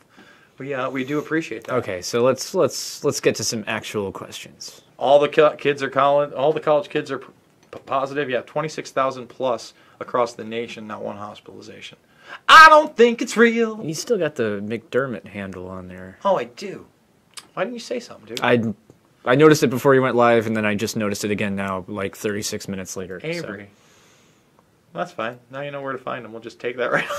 We uh, we do appreciate that. Okay, so let's let's let's get to some actual questions. All the ki- kids are college. All the college kids are p- positive. Yeah, twenty six thousand plus across the nation. Not one hospitalization. I don't think it's real. You still got the McDermott handle on there. Oh, I do. Why didn't you say something, dude? I I noticed it before you went live, and then I just noticed it again now, like 36 minutes later. so- Avery. That's fine. Now you know where to find him. We'll just take that right.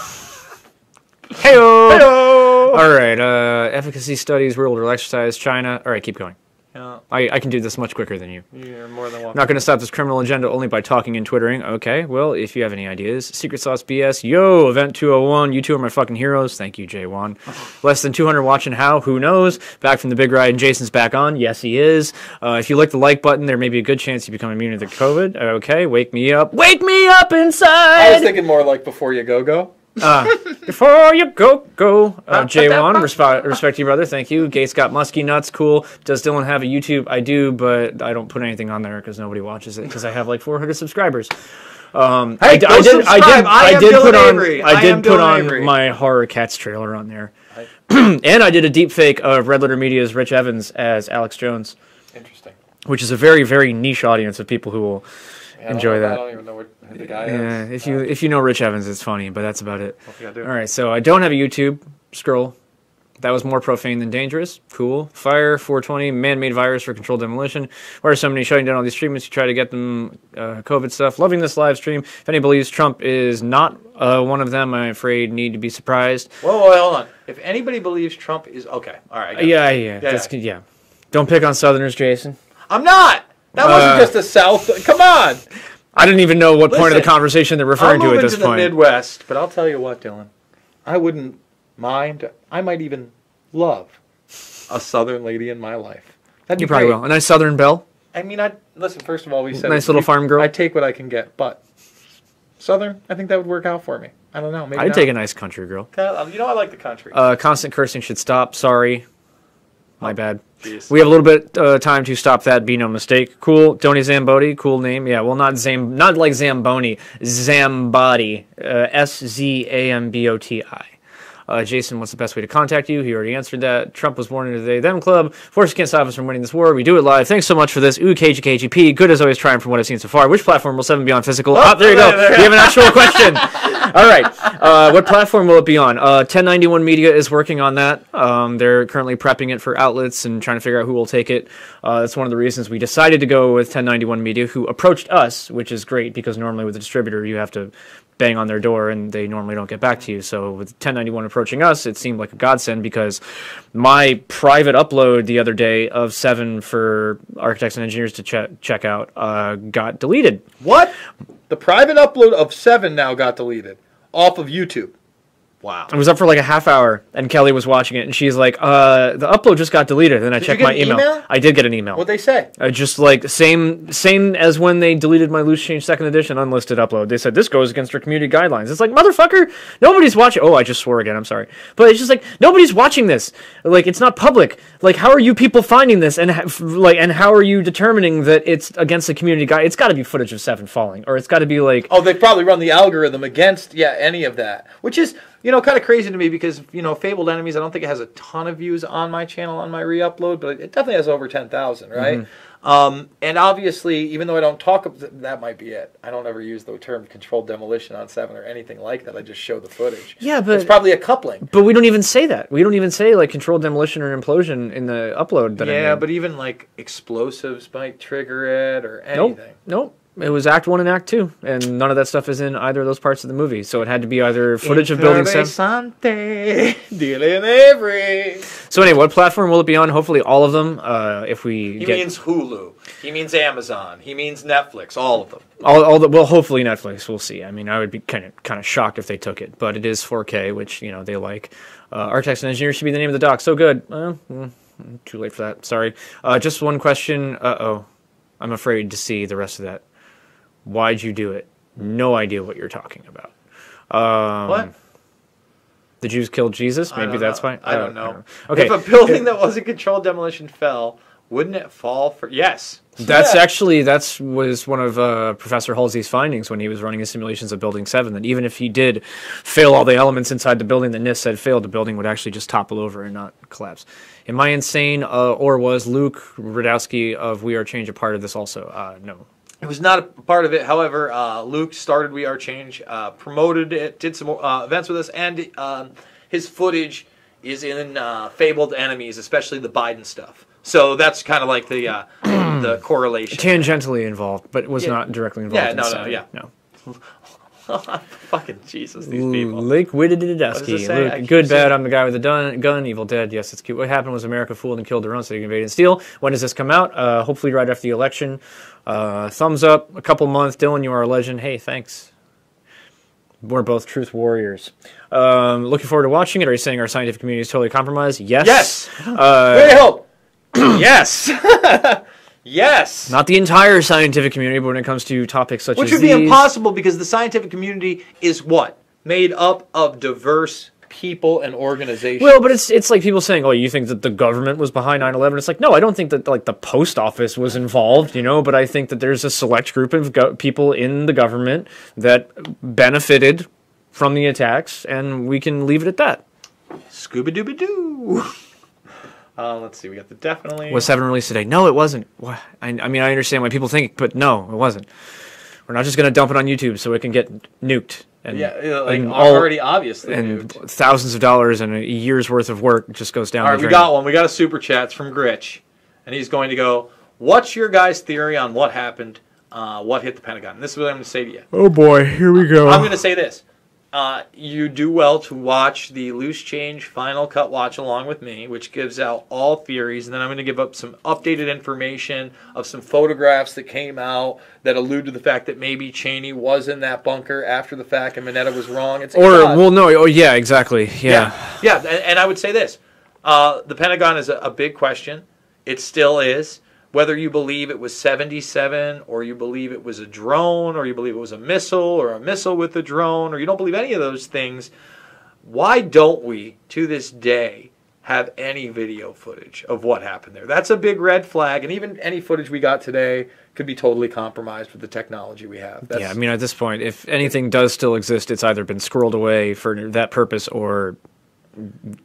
Heyo! Heyo! All right. Uh, efficacy studies, real world exercise, China. All right, keep going. Yeah, I, I can do this much quicker than you. you're more than welcome. Not going to stop this criminal agenda only by talking and twittering. Okay, well, if you have any ideas, Secret Sauce BS, yo, Event 201, you two are my fucking heroes. Thank you, J1. Less than 200 watching how, who knows? Back from the big ride and Jason's back on. Yes, he is. Uh, if you lick the like button, there may be a good chance you become immune to the COVID. Okay, wake me up. Wake me up inside! I was thinking more like before you go go. Before you go, go. Uh, J1, resp- respect to you, brother. Thank you. Gates got musky nuts. Cool. Does Dylan have a YouTube? I do, but I don't put anything on there because nobody watches it because I have like 400 subscribers. Um, I, Hey, d- go I did. I did. I I did Dylan put on. Avery. I I did am put Dylan on Avery. my horror cats trailer on there, and I did a deep fake of Red Letter Media's Rich Evans as Alex Jones, Interesting. which is a very, very niche audience of people who will. Yeah, Enjoy that. I don't even know what the guy Yeah, is. if you if you know Rich Evans, it's funny, but that's about it. All right, so I don't have a YouTube scroll. That was more profane than dangerous. Cool. Fire 420 man-made virus for controlled demolition. Why are so many shutting down all these treatments to try to get them uh, COVID stuff? Loving this live stream. If any believes Trump is not uh, one of them, I'm afraid need to be surprised. Whoa, whoa, hold on. If anybody believes Trump is okay, all right. Uh, yeah, yeah, yeah. yeah. Don't pick on Southerners, Jason. I'm not. That wasn't Uh, just a South. Come on. I didn't even know what point of the conversation they're referring to moving at this to the. Midwest, but I'll tell you what, Dylan. I wouldn't mind. I might even love a Southern lady in my life. That'd You probably great. will. A nice Southern belle. I mean, I listen. First of all, we said Nice little farm girl. I take what I can get, but Southern, I think that would work out for me. I don't know. Maybe I'd not. take a nice country girl. You know, I like the country. Uh, constant cursing should stop. Sorry. My bad. Jeez. We have a little bit uh, time to stop that. Be no mistake. Cool. Tony Szamboti. Cool name. Yeah. Well, not Zam. Not like Zamboni. Zambodi. Uh, S Z A M B O T I. Uh, Jason, what's the best way to contact you? He already answered that. Trump was born into the They Them Club. Force can't stop us from winning this war. We do it live. Thanks so much for this. Ooh, KGKGP. Good as always, trying from what I've seen so far. Which platform will Seven be on physical? Oh, there you go. there- there- We have an actual question. All right. Uh, what platform will it be on? Uh, 1091 Media is working on that. Um, they're currently prepping it for outlets and trying to figure out who will take it. Uh, that's one of the reasons we decided to go with 1091 Media, who approached us, which is great because normally with a distributor you have to bang on their door and they normally don't get back to you. So with 1091 approaching us, it seemed like a godsend because my private upload the other day of seven for architects and engineers to che- check out uh, got deleted. What? The private upload of seven now got deleted off of YouTube. Wow. I was up for like a half hour, and Kelly was watching it, and she's like, "Uh, the upload just got deleted." And then I you checked get my an email. email? I did get an email. What'd they say? Uh, just like same same as when they deleted my loose change second edition unlisted upload. They said this goes against our community guidelines. It's like motherfucker, nobody's watching. Oh, I just swore again. I'm sorry, but it's just like nobody's watching this. Like it's not public. Like how are you people finding this and ha- like and how are you determining that it's against the community guide? It's got to be footage of Seven falling, or it's got to be like Oh, they probably run the algorithm against yeah any of that, which is you know kind of crazy to me because you know Fabled Enemies. I don't think it has a ton of views on my channel on my re-upload, but it definitely has over ten thousand, right? Mm-hmm. Um, and obviously, even though I don't talk, that might be it. I don't ever use the term controlled demolition on Seven or anything like that. I just show the footage. Yeah, but- it's probably a coupling. But we don't even say that. We don't even say like controlled demolition or implosion in the upload. That I Yeah, but even like explosives might trigger it or nope, anything. nope. It was Act One and Act Two, and none of that stuff is in either of those parts of the movie. So it had to be either footage of Building Seven. Dealing every. So anyway, what platform will it be on? Hopefully, all of them. Uh, if we He get means Hulu. He means Amazon. He means Netflix. All of them. all, all the well, hopefully Netflix. We'll see. I mean, I would be kind of kind of shocked if they took it, but it is 4K, which you know they like. Uh, Architects and Engineers should be the name of the doc. So good. Well, mm, too late for that. Sorry. Uh, just one question. Uh oh, I'm afraid to see the rest of that. Why'd you do it? No idea what you're talking about. Um, What? The Jews killed Jesus. Maybe that's know. fine. I Uh, don't know. Okay. If a building that wasn't controlled demolition fell, wouldn't it fall for? Yes. That's Yeah. actually that's was one of uh, Professor Hulsey's findings when he was running his simulations of Building Seven. That even if he did fail all the elements inside the building that NIST said failed, the building would actually just topple over and not collapse. Am I insane, uh, or was Luke Rudkowski of We Are Change a part of this also? Uh, no. It was not a part of it. However, uh, Luke started We Are Change, uh, promoted it, did some uh, events with us, and um, his footage is in uh, Fabled Enemies, especially the Biden stuff. So that's kind of like the uh, the correlation. Tangentially involved, but was Yeah. not directly involved. Yeah, in no, no, yeah. no. Fucking Jesus, these people. Lake does it Wittedidowski. say? I Luke, good, bad. I'm the guy with the dun- gun. Evil dead. Yes, it's cute. What happened was America fooled and killed their own, so they invaded and steal. When does this come out? Uh, hopefully, right after the election. Uh, thumbs up. A couple months. Dylan, you are a legend. Hey, thanks. We're both truth warriors. Um, looking forward to watching it. Are you saying our scientific community is totally compromised? Yes. Yes. Uh, Way to help. yes. yes. not the entire scientific community, but when it comes to topics such Which as Which would be these, impossible because the scientific community is what? Made up of diverse people and organizations. Well, but it's it's like people saying, "Oh, you think that the government was behind 9/11?" It's like, no, I don't think that like the post office was involved, you know. But I think that there's a select group of people in the government that benefited from the attacks, and we can leave it at that. Scooby Dooby Doo. Uh, let's see. We got the definitely. Was Seven released today? No, it wasn't. I, I mean, I understand why people think, but no, it wasn't. We're not just going to dump it on YouTube so it can get nuked. And, yeah, yeah, like and all- already obviously. and nuked. thousands of dollars and a year's worth of work just goes down. All the right, we got one. We got a super chat from Gritch, and he's going to go. What's your guys' theory on what happened? Uh, what hit the Pentagon? And this is what I'm going to say to you. Oh boy, here we go. I'm going to say this. Uh, you do well to watch the Loose Change Final Cut Watch along with me, which gives out all theories, and then I'm going to give up some updated information of some photographs that came out that allude to the fact that maybe Cheney was in that bunker after the fact and Mineta was wrong. It's Or God. well, no, oh yeah, exactly, yeah. Yeah, yeah, and, and I would say this: uh, the Pentagon is a, a big question. It still is. Whether you believe it was 77, or you believe it was a drone, or you believe it was a missile, or a missile with a drone, or you don't believe any of those things, why don't we, to this day, have any video footage of what happened there? That's a big red flag, and even any footage we got today could be totally compromised with the technology we have. That's, Yeah, I mean, at this point, if anything does still exist, it's either been squirreled away for that purpose, or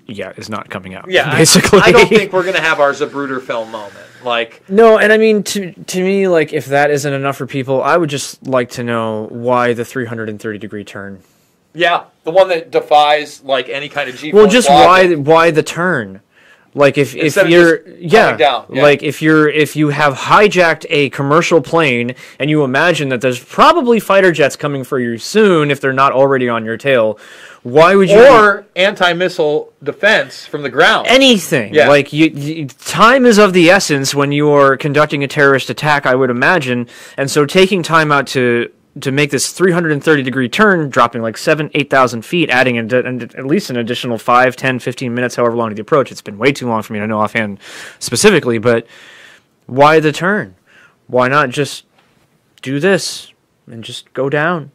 yeah, is not coming out. yeah, I- basically. I, don't think we're gonna have our Zapruder film moment. Like, No, and I mean to to me, like if that isn't enough for people, I would just like to know why the 330 degree turn. Yeah, the one that defies like any kind of G. Well, just why why the turn? Like if, if Instead of you're yeah, yeah. like if you're if you have hijacked a commercial plane and you imagine that there's probably fighter jets coming for you soon if they're not already on your tail, why would you Or anti-missile defense from the ground. anything. Yeah. Like you, you, time is of the essence when you are conducting a terrorist attack. I would imagine, and so taking time out to to make this 330 degree turn, dropping like seven, eight thousand feet, adding an, at least an additional 5, 10, 15 minutes, however long to the approach. It's been way too long for me to know offhand specifically, but why the turn? Why not just do this and just go down?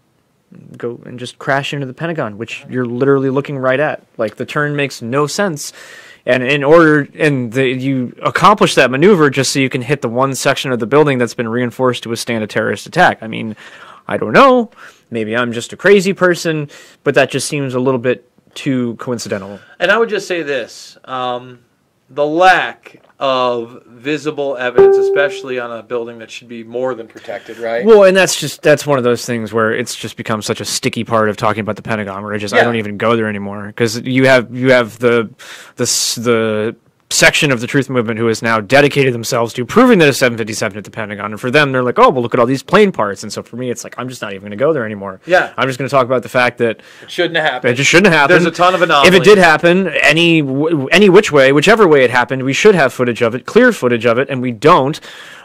go and just crash into the Pentagon, which you're literally looking right at. Like the turn makes no sense. And in order, and the, you accomplish that maneuver just so you can hit the one section of the building that's been reinforced to withstand a terrorist attack. I mean, I don't know. Maybe I'm just a crazy person, but that just seems a little bit too coincidental. And I would just say this: um, the lack of visible evidence, especially on a building that should be more than protected, right? Well, and that's just that's one of those things where it's just become such a sticky part of talking about the Pentagon, where I just I don't even go there anymore because you have you have the the the section of the truth movement who has now dedicated themselves to proving that a 757 at the Pentagon, and for them they're like, oh well, look at all these plane parts, and so for me it's like I'm just not even going to go there anymore. Yeah. I'm just going to talk about the fact that it shouldn't have happened. it just shouldn't happen. There's a ton of anomalies. If it did happen, any any which way, whichever way it happened, we should have footage of it, clear footage of it, and we don't.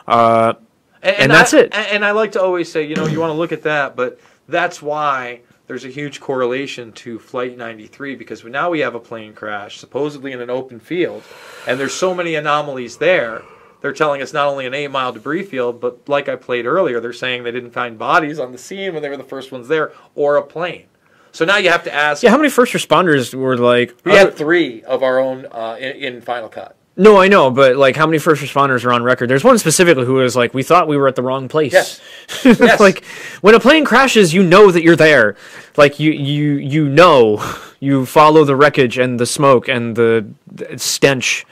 Uh, and that's I- it. And, and I like to always say, you know, you want to look at that, but that's why there's a huge correlation to Flight 93 because now we have a plane crash, supposedly in an open field, and there's so many anomalies there. They're telling us not only an eight mile debris field, but like I played earlier, they're saying they didn't find bodies on the scene when they were the first ones there or a plane. So now you have to ask. yeah, how many first responders were like? we had three of our own uh, in, in Final Cut. No, I know, but like, how many first responders are on record? There's one specifically who was like, "We thought we were at the wrong place." Yes. Yes. like, when a plane crashes, you know that you're there. Like, you you you know, you follow the wreckage and the smoke and the, the stench.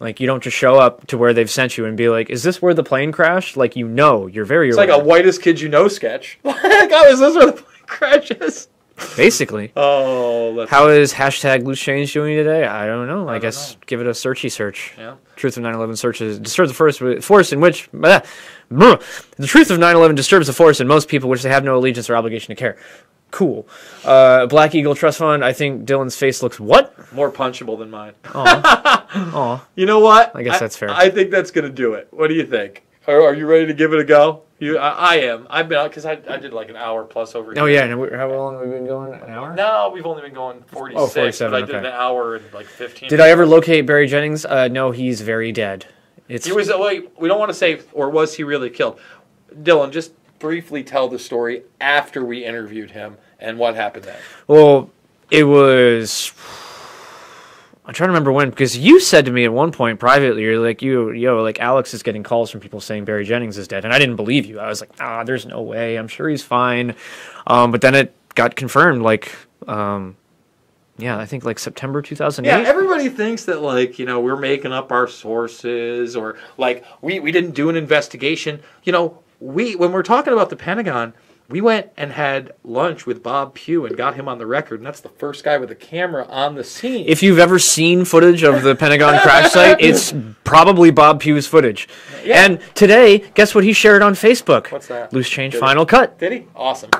Like, you don't just show up to where they've sent you and be like, "Is this where the plane crashed?" Like, you know, you're very It's like a whitest kid you know sketch. like, oh, is this where the plane crashes? Basically. Oh, that's How is hashtag loose change doing today? I don't know. I, guess give it a searchy search. Yeah. Truth of 9/11 searches disturbs the force, force in which blah, blah. the truth of 9/11 disturbs the force in most people, which they have no allegiance or obligation to care. Cool. Uh, Black Eagle Trust Fund. I think Dylan's face looks what? more punchable than mine. Oh, You know what? I guess that's fair. I think that's gonna do it. What do you think? Are, are you ready to give it a go? You, I, I am. I've been out because I, I did like an hour plus over here. Oh yeah. And we- how long have we been going? An hour? No, we've only been going 46. Oh, 47, but I did okay. an hour and like 15. Did I ever locate Barry Jennings? Uh, no, he's very dead. It's He was. Wait, we don't want to say, or was he really killed? Dylan, just briefly tell the story after we interviewed him and what happened then. Well, it was. I'm trying to remember when because you said to me at one point privately, you're like, "You, yo, like Alex is getting calls from people saying Barry Jennings is dead," and I didn't believe you. I was like, "Ah, there's no way. I'm sure he's fine." Um, but then it got confirmed, like, um, yeah, I think like September 2008. Yeah, everybody thinks that like you know we're making up our sources or like we we didn't do an investigation. You know, we when we're talking about the Pentagon, we went and had lunch with Bob Pugh and got him on the record, and that's the first guy with a camera on the scene. if you've ever seen footage of the Pentagon crash site, it's probably Bob Pugh's footage. Yeah. And today, guess what he shared on Facebook? What's that? Loose change Did final cut. Did he? Awesome.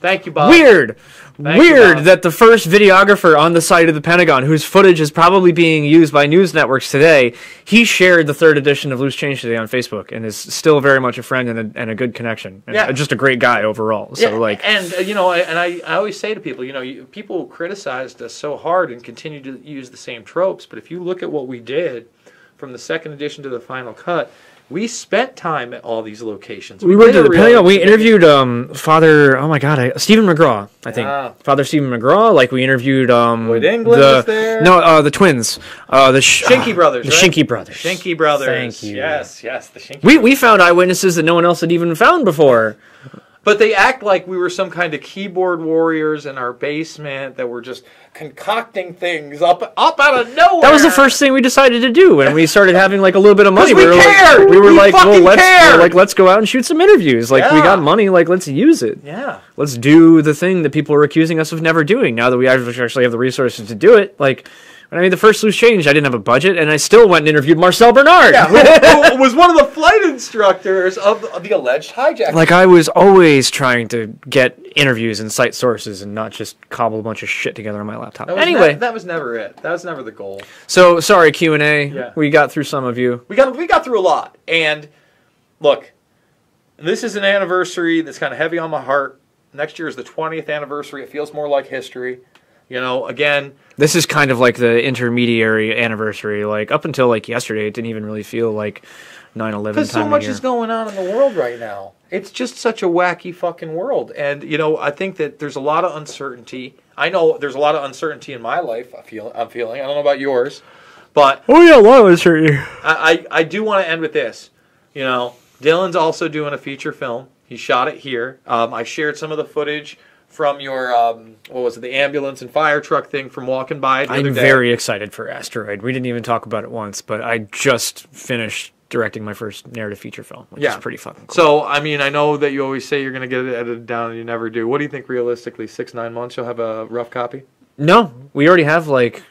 Thank you, Bob. Weird. Thank you, Weird Bob. that the first videographer on the site of the Pentagon, whose footage is probably being used by news networks today, he shared the third edition of Loose Change today on Facebook and is still very much a friend and a, and a good connection. And Yeah. just a great guy overall. So, Yeah, like, and uh, you know, I- and I, I always say to people, you know, you, people criticized us so hard and continue to use the same tropes, but if you look at what we did from the second edition to the final cut, we spent time at all these locations. we went to the. We interviewed um, Father, oh my God, I, Stephen McGraw, I think. Ah. Father Stephen McGraw. Like, we interviewed. Um, Lloyd England the, was there. No, uh, the twins. Uh, the Sh- Shinky Brothers, The right? Shinky Brothers. Shinky Brothers. Thank you. Yes, yes, the Shinky. We, we found eyewitnesses that no one else had even found before. But they act like we were some kind of keyboard warriors in our basement that were just concocting things up up out of nowhere. That was the first thing we decided to do when we started having like a little bit of money. we were cared! like, we were We like, well, let's we were like let's go out and shoot some interviews. Like we got money, like let's use it. Yeah. Let's do the thing that people are accusing us of never doing. Now that we actually have the resources to do it, like I mean, the first loose change, I didn't have a budget, and I still went and interviewed Marcel Bernard. Yeah, who, who was one of the flight instructors of, of the alleged hijack. like I was always trying to get interviews and cite sources, and not just cobble a bunch of shit together on my laptop. That Anyway, ne- that was never it. That was never the goal. so sorry Q and A. Yeah. We got through some of you. We got we got through a lot, and look, this is an anniversary that's kind of heavy on my heart. Next year is the 20th anniversary. It feels more like history. You know, again, This is kind of like the intermediary anniversary. Like up until like yesterday, it didn't even really feel like 9/11 because so of much is going on in the world right now. It's just such a wacky fucking world, and you know, I think that there's a lot of uncertainty. I know there's a lot of uncertainty in my life. I feel I'm feeling. I don't know about yours, but oh yeah, why was hurt you? I, I, I do want to end with this. You know, Dylan's also doing a feature film. He shot it here. Um, I shared some of the footage from your um, what was it, the ambulance and fire truck thing from walking by. The I'm very excited for Asteroid. We didn't even talk about it once, but I just finished directing my first narrative feature film, which Yeah. is pretty fucking cool. So I mean, I know that you always say you're going to get it edited down, and you never do. What do you think realistically? Six nine months, you'll have a rough copy. no, we already have like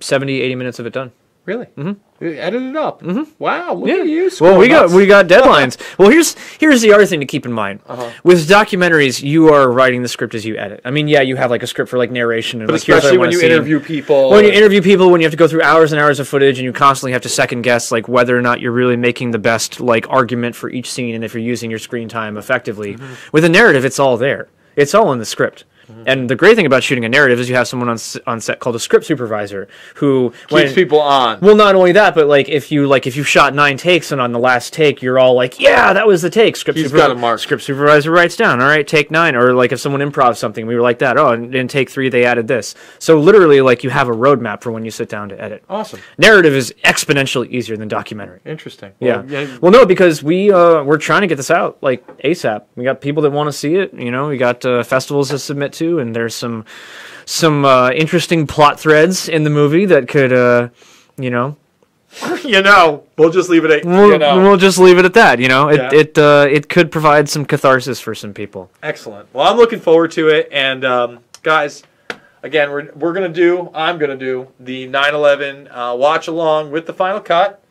70, 80 minutes of it done. Really? Mm-hmm. Edit it up. Mm-hmm. Wow. Look at you. Well, we screwing got we got deadlines. well, here's here's the other thing to keep in mind. Uh-huh. With documentaries, you are writing the script as you edit. I mean, yeah, you have like a script for like narration, and But like, here's what I especially when you see. interview people. When you interview people, when you have to go through hours and hours of footage, and you constantly have to second guess like whether or not you're really making the best like argument for each scene, and if you're using your screen time effectively. Mm-hmm. With a narrative, it's all there. It's all in the script. And the great thing about shooting a narrative is you have someone on on set called a script supervisor who keeps when- people on. well, not only that, but like if you like if you shot nine takes and on the last take you're all like, yeah, that was the take. Script He's supervi- got a mark. Script supervisor writes down, all right, take nine. Or like if someone improv something, we were like that. Oh, and in take three they added this. So literally, like you have a roadmap for when you sit down to edit. Awesome. Narrative is exponentially easier than documentary. Interesting. Yeah. Well, Well, no, because we uh, we're trying to get this out like ASAP. We got people that want to see it. You know, we got uh, festivals to submit to, and there's some some uh, interesting plot threads in the movie that could, uh, you know, you know, we'll just leave it at we'll, you know. we'll just leave it at that. You know, it Yeah. it uh, it could provide some catharsis for some people. Excellent. Well, I'm looking forward to it. And um, guys, again, we're we're gonna do. I'm gonna do the 9/11 uh, watch along with the final cut.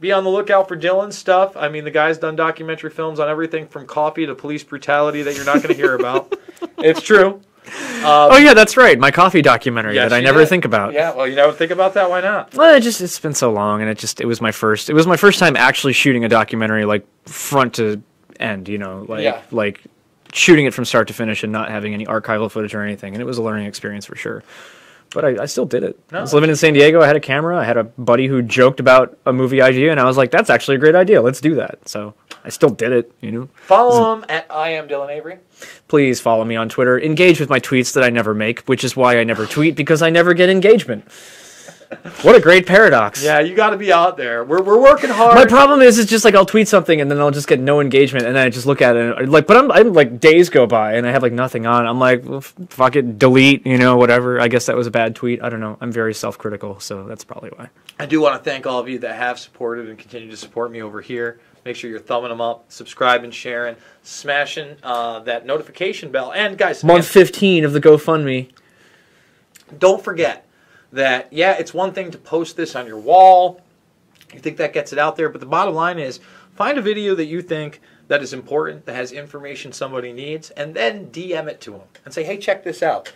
Be on the lookout for Dylan's stuff. I mean, the guy's done documentary films on everything from coffee to police brutality that you're not going to hear about. it's true. Um, oh yeah, that's right. My coffee documentary Yes, that I never did. think about. Yeah. Well, you never think about that. Why not? Well, it just it's been so long, and it just it was my first. It was my first time actually shooting a documentary like front to end. You know, like Yeah. like shooting it from start to finish and not having any archival footage or anything. And it was a learning experience for sure. But I, I still did it. I was living in San Diego. I had a camera. I had a buddy who joked about a movie idea, and I was like, "That's actually a great idea. Let's do that." So I still did it. You know. Follow him at I am Dylan Avery. Please follow me on Twitter. Engage with my tweets that I never make, which is why I never tweet because I never get engagement. What a great paradox. Yeah, you got to be out there. We're we're working hard. My problem is, it's just like I'll tweet something and then I'll just get no engagement, and then I just look at it, and, like, but I'm, I'm like days go by and I have like nothing on. I'm like, well, fuck it, delete, you know, whatever. I guess that was a bad tweet. I don't know. I'm very self-critical, so that's probably why. I do want to thank all of you that have supported and continue to support me over here. Make sure you're thumbing them up, subscribing, sharing, smashing uh, that notification bell. And guys, Month 15 of the GoFundMe. don't forget that yeah, it's one thing to post this on your wall. You think that gets it out there, but the bottom line is find a video that you think that is important, that has information somebody needs, and then DM it to them and say, "Hey, check this out."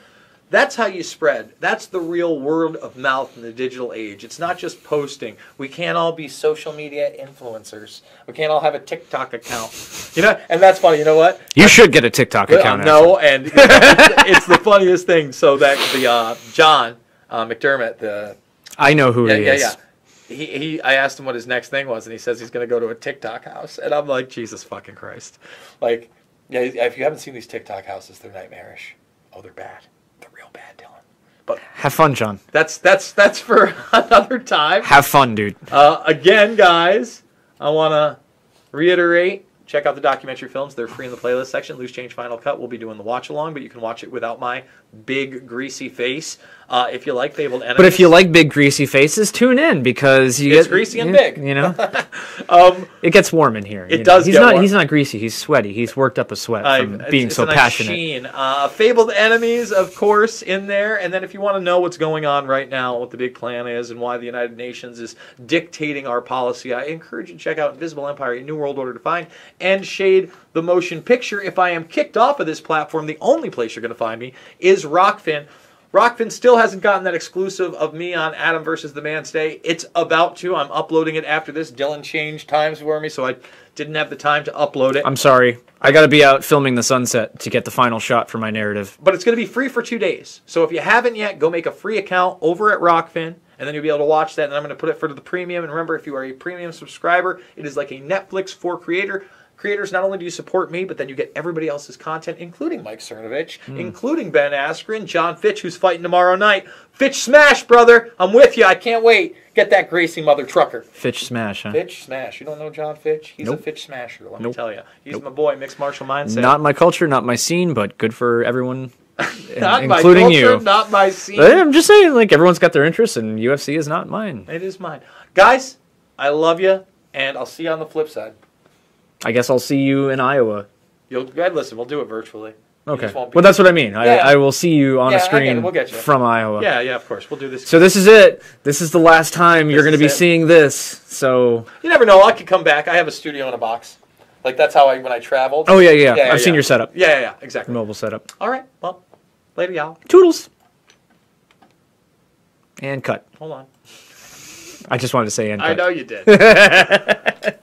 That's how you spread. That's the real word of mouth in the digital age. It's not just posting. We can't all be social media influencers. We can't all have a TikTok account. You know, and that's funny. You know what? You should get a TikTok Uh, account. no, and you know, it's, it's the funniest thing. So that the uh, John uh, McDermott, the I know who yeah, he yeah, is. yeah. He, he, I asked him what his next thing was, and he says he's going to go to a TikTok house, and I'm like, Jesus fucking Christ! Like, yeah, if you haven't seen these TikTok houses, they're nightmarish. Oh, they're bad. They're real bad, Dylan. But Have fun, John. that's that's that's for another time. Have fun, dude. Uh, again, guys, I want to reiterate check out the documentary films. They're free in the playlist section. Loose Change Final Cut. We'll be doing the watch along, but you can watch it without my big, greasy face. Uh, if you like Fabled Enemies. But if you like big greasy faces, tune in because you It's get greasy and you- big. You know, um, it gets warm in here. It know. does He's not. warm. He's not greasy. He's sweaty. He's worked up a sweat from it's- being it's so passionate. Uh, Fabled Enemies, of course, in there. And then if you want to know what's going on right now, what the big plan is, and why the United Nations is dictating our policy, I encourage you to check out Invisible Empire, A New World Order Defined, and Shade the Motion Picture. If I am kicked off of this platform, the only place you're going to find me is Rokfin. Rokfin still hasn't gotten that exclusive of me on Adam versus the Man Stay. It's about to. I'm uploading it after this. Dylan changed times for me, so I didn't have the time to upload it. I'm sorry. I got to be out filming the sunset to get the final shot for my narrative. but it's going to be free for two days. So if you haven't yet, go make a free account over at Rokfin, and then you'll be able to watch that. And I'm going to put it for the premium. And remember, if you are a premium subscriber, it is like a Netflix for creator. Creators, not only do you support me, but then you get everybody else's content, including Mike Cernovich, hmm. including Ben Askren, Jon Fitch, who's fighting tomorrow night. Fitch smash, brother! I'm with you. I can't wait. Get that Gracie mother trucker. Fitch smash, huh? Fitch smash. You don't know Jon Fitch? He's a Fitch smasher. Let me Nope. tell you. He's my boy. Mixed martial mindset. Not my culture, not my scene, but good for everyone, Not my including culture, you. Not my scene. I'm just saying, like everyone's got their interests, and UFC is not mine. It is mine. Guys, I love you, and I'll see you on the flip side. I guess I'll see you in Iowa. You'll listen, we'll do it virtually. Okay. just won't be- Well, that's what I mean. I, Yeah. I will see you on Yeah, a screen. We'll get you. from Iowa. Yeah, yeah, of course. We'll do this. So this is it. This is the last time you're going to be it. seeing this. So, you never know. I could come back. I have a studio in a box. Like that's how I when I traveled. oh yeah, yeah. Yeah, I've seen your setup, Yeah, yeah, yeah, exactly. mobile setup. All right. Well, later, y'all. Toodles. And cut. Hold on. I just wanted to say and cut. I know you did.